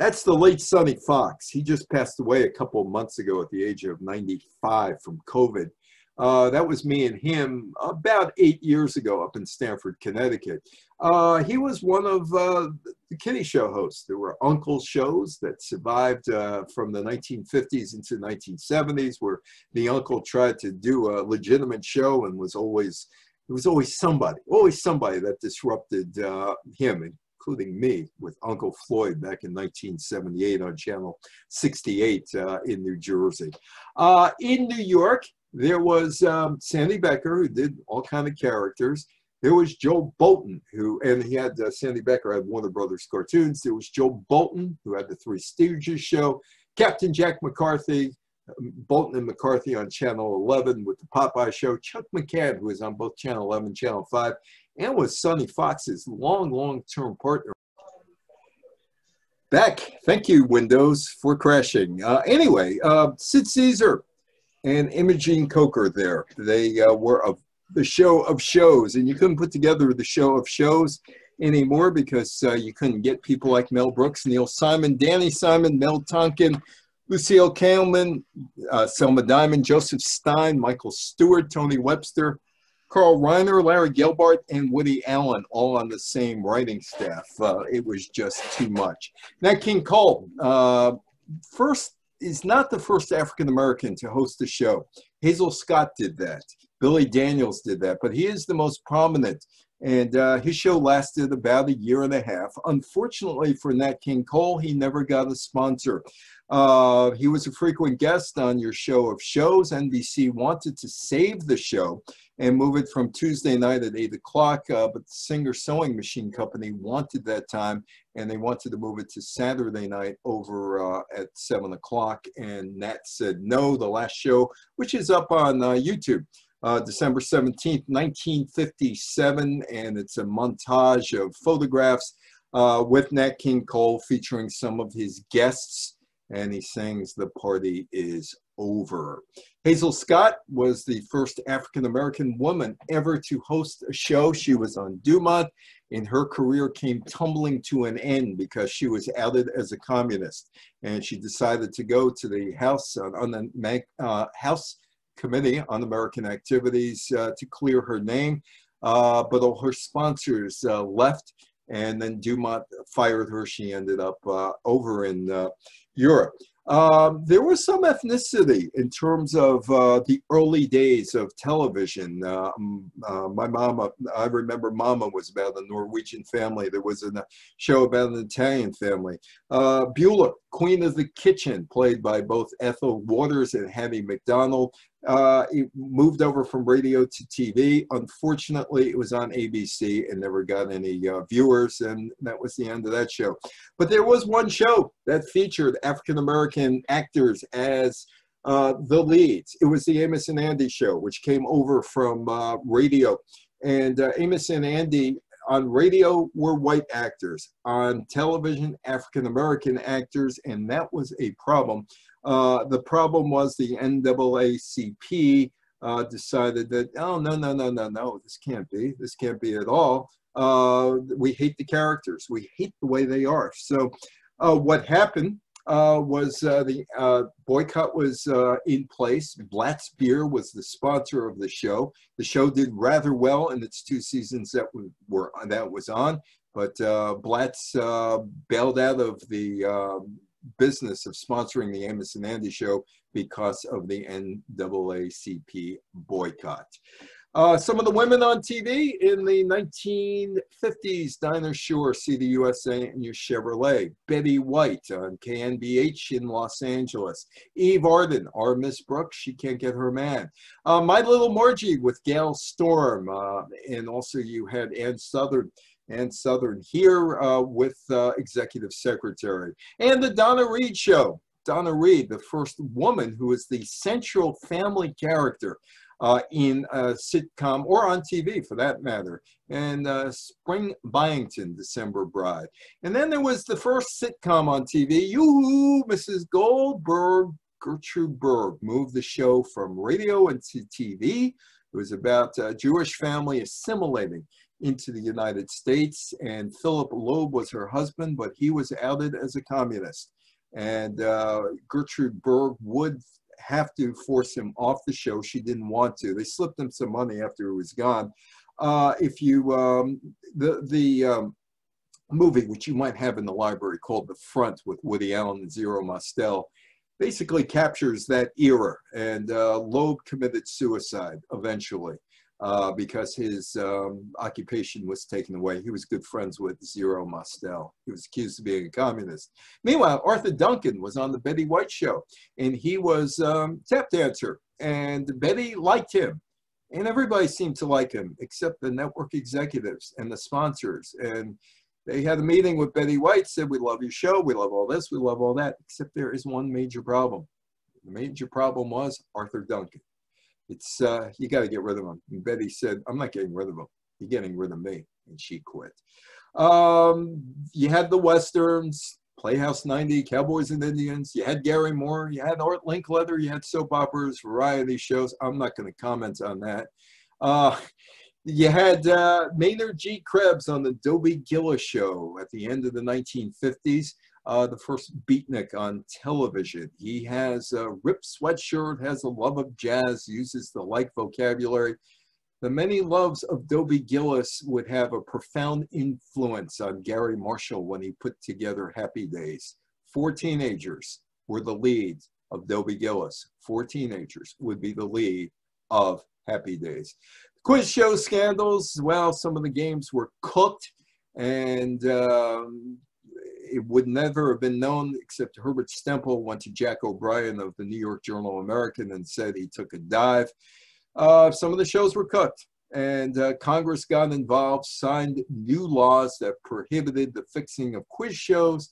That's the late Sonny Fox. He just passed away a couple of months ago at the age of 95 from COVID. Uh, that was me and him about eight years ago up in Stamford, Connecticut. Uh, he was one of uh, the kiddie show hosts. There were uncle shows that survived uh, from the 1950s into 1970s, where the uncle tried to do a legitimate show and was always there was always somebody, always somebody that disrupted uh, him, including me with Uncle Floyd back in 1978 on Channel 68 uh, in New Jersey. in New York, there was um, Sandy Becker, who did all kind of characters. There was Joe Bolton, who, and he had uh, Sandy Becker had Warner Brothers cartoons. There was Joe Bolton, who had the Three Stooges show. Captain Jack McCarthy, um, Bolton and McCarthy on Channel 11 with the Popeye show. Chuck McCann, who was on both Channel 11 and Channel 5, and was Sonny Fox's long, long-term partner. Back. Thank you, Windows, for crashing. Uh, anyway, uh, Sid Caesar and Imogene Coca there. They uh, were a the show of shows, and you couldn't put together the show of shows anymore because uh, you couldn't get people like Mel Brooks, Neil Simon, Danny Simon, Mel Tolkin, Lucille Kallen, uh, Selma Diamond, Joseph Stein, Michael Stewart, Tony Webster, Carl Reiner, Larry Gelbart, and Woody Allen all on the same writing staff. Uh, it was just too much. Nat King Cole, uh, first is not the first African American to host a show. Hazel Scott did that. Billy Daniels did that, but he is the most prominent. And uh, his show lasted about a year and a half. Unfortunately for Nat King Cole, he never got a sponsor. Uh, he was a frequent guest on your show of shows. NBC wanted to save the show and move it from Tuesday night at 8 o'clock, uh, but the Singer Sewing Machine Company wanted that time and they wanted to move it to Saturday night over uh, at 7 o'clock. And Nat said no, the last show, which is up on uh, YouTube uh, December 17th, 1957, and it's a montage of photographs uh, with Nat King Cole featuring some of his guests, and he sings The Party Is Over. Hazel Scott was the first African-American woman ever to host a show. She was on Dumont, and her career came tumbling to an end because she was outed as a communist, and she decided to go to the House on, on the uh, House Committee on American Activities uh, to clear her name, uh, but all her sponsors uh, left, and then Dumont fired her. She ended up over in Europe. Um, there was some ethnicity in terms of uh, the early days of television. Uh, uh, my mama, I remember Mama was about a Norwegian family. There was a show about an Italian family. Uh, Beulah, Queen of the Kitchen, played by both Ethel Waters and Hattie McDaniel. Uh, it moved over from radio to TV. Unfortunately, it was on ABC and never got any uh, viewers, and that was the end of that show. But there was one show that featured African American actors as uh, the leads. It was the Amos and Andy show, which came over from uh, radio. And uh, Amos and Andy on radio were white actors, on television, African American actors, and that was a problem. Uh, the problem was the NAACP uh, decided that, oh, no, no, no, no, no, this can't be. This can't be at all. Uh, we hate the characters. We hate the way they are. So uh, what happened uh, was the boycott was in place. Blatz Beer was the sponsor of the show. The show did rather well in its two seasons that were that was on, but Blatz bailed out of the um, business of sponsoring the Amos and Andy show because of the NAACP boycott. Uh, some of the women on TV in the 1950s, Dinah Shore, See the USA and your Chevrolet. Betty White on KNBH in Los Angeles. Eve Arden, our Miss Brooks, she can't get her man. Uh, My Little Margie with Gale Storm. Uh, and also you had Ann Sothern and Sothern here uh, with uh, Executive Secretary. And the Donna Reed Show. Donna Reed, the first woman who is the central family character uh, in a sitcom or on TV for that matter. And uh, Spring Byington, December Bride. And then there was the first sitcom on TV, Yoo-hoo, Mrs. Goldberg, Gertrude Berg moved the show from radio into TV. It was about a Jewish family assimilating into the United States. And Philip Loeb was her husband, but he was outed as a communist. And uh, Gertrude Berg would have to force him off the show. She didn't want to. They slipped him some money after he was gone. Uh, if you, um, the, the um, movie, which you might have in the library called The Front with Woody Allen and Zero Mostel, basically captures that era. And uh, Loeb committed suicide eventually uh, because his um, occupation was taken away. He was good friends with Zero Mostel. He was accused of being a communist. Meanwhile, Arthur Duncan was on the Betty White show, and he was um, tap dancer, and Betty liked him. And everybody seemed to like him except the network executives and the sponsors. And they had a meeting with Betty White, said, We love your show, we love all this, we love all that, except there is one major problem. The major problem was Arthur Duncan. It's, uh, you got to get rid of him. And Betty said, I'm not getting rid of him. You're getting rid of me. And she quit. Um, you had the Westerns, Playhouse 90, Cowboys and Indians. You had Garry Moore. You had Art Linkletter. You had soap operas, variety shows. I'm not going to comment on that. Uh, you had uh, Maynard G. Krebs on the Dobie Gillis show at the end of the 1950s, uh, the first beatnik on television. He has a ripped sweatshirt, has a love of jazz, uses the like vocabulary. The many loves of Dobie Gillis would have a profound influence on Garry Marshall when he put together Happy Days. Four teenagers were the leads of Dobie Gillis. Four teenagers would be the lead of Happy Days. Quiz show scandals, well, some of the games were cooked and um, it would never have been known except Herbert Stempel went to Jack O'Brien of the New York Journal American and said he took a dive uh, some of the shows were cut. And uh, Congress got involved, signed new laws that prohibited the fixing of quiz shows.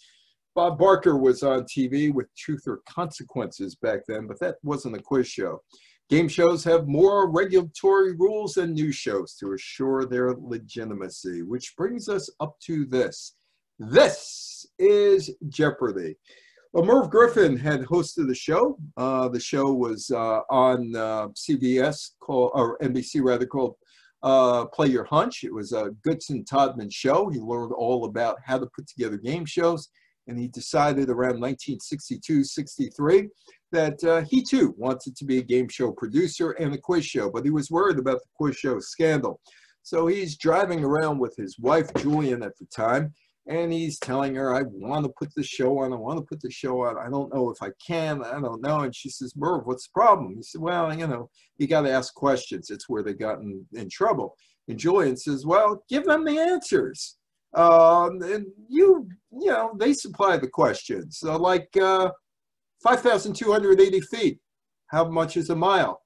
Bob Barker was on TV with Truth or Consequences back then, but that wasn't a quiz show. Game shows have more regulatory rules than news shows to assure their legitimacy, which brings us up to this. This is Jeopardy! Well, Merv Griffin had hosted the show. Uh, the show was uh, on uh, CBS called, or NBC rather, called uh, Play Your Hunch. It was a Goodson Todman show. He learned all about how to put together game shows, and he decided around 1962-63 that uh, he too wanted to be a game show producer and a quiz show, but he was worried about the quiz show scandal. So he's driving around with his wife, Julann, at the time, and he's telling her, I want to put the show on. I want to put the show on. I don't know if I can. I don't know. And she says, Merv, what's the problem? He said, well, you know, you got to ask questions. It's where they got in, in trouble. And Julann says, well, give them the answers. Um, and you, you know, they supply the questions. So like uh, 5,280 feet. How much is a mile?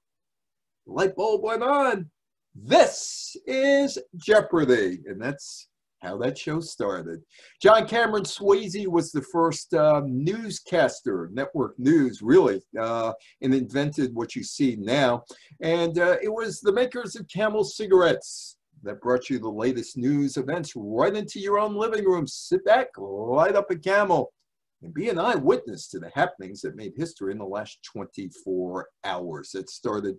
light bulb went on. This is Jeopardy. And that's how that show started. John Cameron Swayze was the first uh, newscaster, network news, really, uh, and invented what you see now. And uh, it was the makers of Camel cigarettes that brought you the latest news events right into your own living room. Sit back, light up a Camel, and be an eyewitness to the happenings that made history in the last 24 hours. It started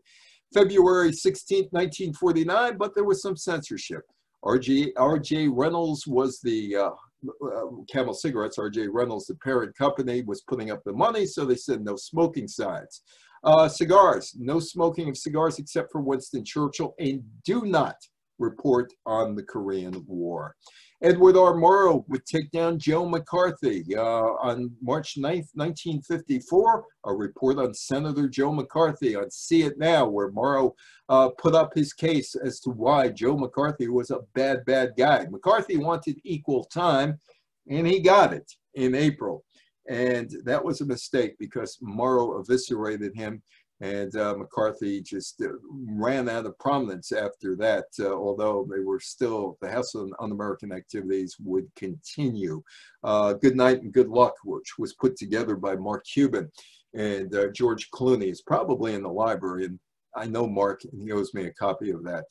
February 16, 1949, but there was some censorship. RJ, RJ Reynolds was the uh, uh, Camel Cigarettes, RJ Reynolds, the parent company, was putting up the money, so they said no smoking signs. Uh, cigars, no smoking of cigars except for Winston Churchill, and do not report on the Korean War. Edward R. Murrow would take down Joe McCarthy uh, on March 9th, 1954. A report on Senator Joe McCarthy on See It Now, where Murrow uh, put up his case as to why Joe McCarthy was a bad, bad guy. McCarthy wanted equal time, and he got it in April. And that was a mistake because Murrow eviscerated him and uh, McCarthy just uh, ran out of prominence after that, uh, although they were still, the House on Un-American Activities would continue. Uh, good Night and Good Luck, which was put together by Mark Cuban and uh, George Clooney is probably in the library, and I know Mark, and he owes me a copy of that.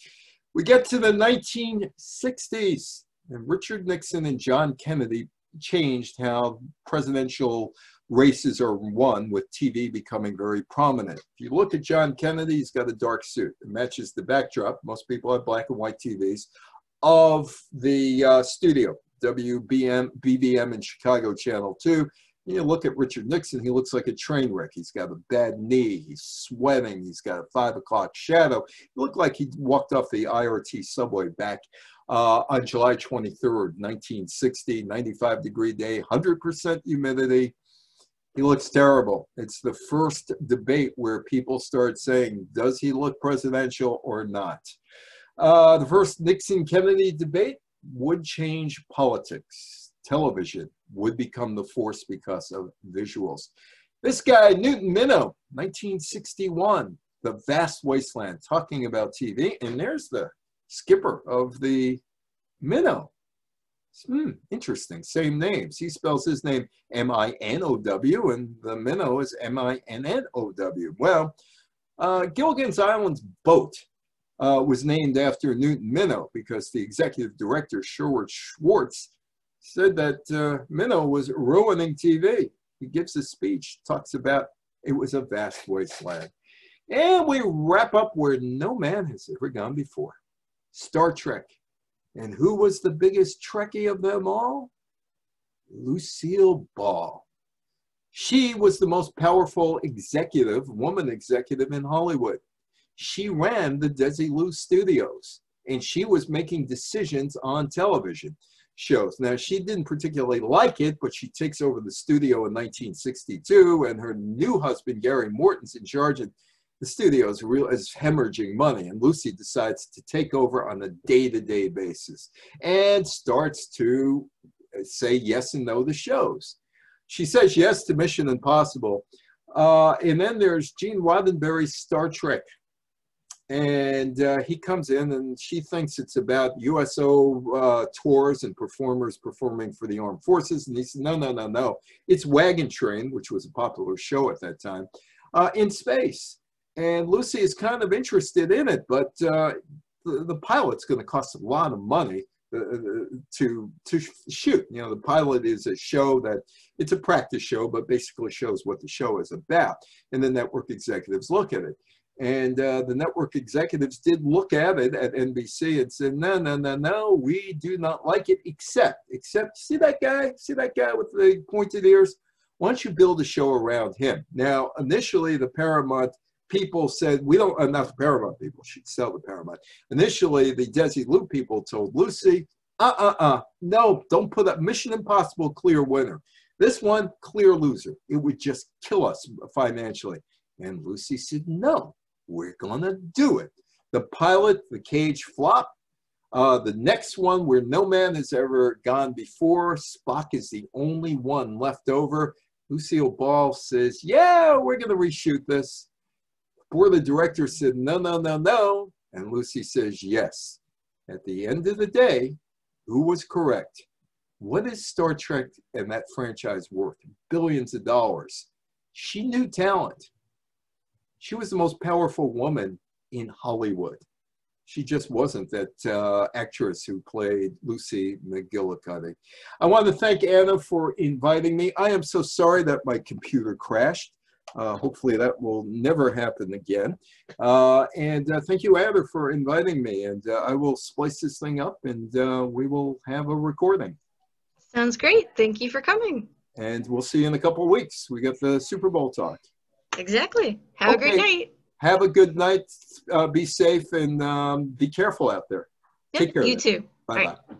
We get to the 1960s, and Richard Nixon and John Kennedy changed how presidential races are won with TV becoming very prominent. If you look at John Kennedy, he's got a dark suit. It matches the backdrop. Most people have black and white TVs of the uh, studio, WBM, BBM in Chicago Channel 2. You look at Richard Nixon, he looks like a train wreck. He's got a bad knee, he's sweating, he's got a five o'clock shadow. He looked like he walked off the IRT subway back uh, on July 23rd, 1960, 95 degree day, 100% humidity. He looks terrible. It's the first debate where people start saying, does he look presidential or not? Uh, the first Nixon Kennedy debate would change politics. Television would become the force because of visuals. This guy, Newton Minow, 1961, The Vast Wasteland, talking about TV. And there's the skipper of the Minnow. Hmm, interesting. Same names. He spells his name M-I-N-O-W, and the Minnow is M-I-N-N-O-W. Well, uh, Gilligan's Island's boat uh, was named after Newton Minow because the executive director, Sherwood Schwartz, said that uh, Minow was ruining TV. He gives a speech, talks about it was a vast wasteland. And we wrap up where no man has ever gone before. Star Trek. And who was the biggest Trekkie of them all? Lucille Ball. She was the most powerful executive, woman executive in Hollywood. She ran the Desilu Studios and she was making decisions on television shows. Now, she didn't particularly like it, but she takes over the studio in 1962, and her new husband, Gary Morton's in charge of the studio is, real, is hemorrhaging money. And Lucy decides to take over on a day to day basis and starts to say yes and no to shows. She says yes to Mission Impossible. Uh, and then there's Gene Roddenberry's Star Trek and uh, he comes in and she thinks it's about USO uh, tours and performers performing for the armed forces. And he said, no, no, no, no. It's Wagon Train, which was a popular show at that time, uh, in space. And Lucy is kind of interested in it, but uh, the, the, pilot's going to cost a lot of money uh, uh, to to shoot. You know, the pilot is a show that it's a practice show, but basically shows what the show is about. And the network executives look at it. And uh, the network executives did look at it at NBC and said, no, no, no, no, we do not like it, except, except, see that guy? See that guy with the pointed ears? Why don't you build a show around him? Now, initially, the Paramount people said, we don't, uh, not the Paramount people, she'd sell the Paramount. Initially, the Desilu people told Lucy, uh-uh-uh, no, don't put up Mission Impossible clear winner. This one, clear loser. It would just kill us financially. And Lucy said, no, we're going to do it. The pilot, the cage flop. Uh, the next one where no man has ever gone before, Spock is the only one left over. Lucille Ball says, yeah, we're going to reshoot this. Before the director said, no, no, no, no. And Lucy says, yes. At the end of the day, who was correct? What is Star Trek and that franchise worth? Billions of dollars. She knew talent. She was the most powerful woman in Hollywood. She just wasn't that uh, actress who played Lucy McGillicuddy. I want to thank Anna for inviting me. I am so sorry that my computer crashed. Uh, hopefully that will never happen again. Uh, and uh, thank you, Anna, for inviting me. And uh, I will splice this thing up and uh, we will have a recording. Sounds great. Thank you for coming. And we'll see you in a couple of weeks. We got the Super Bowl talk. Exactly. Have okay. a great night. Have a good night. Uh, be safe and um, be careful out there. Yep, Take care. You too. Bye bye.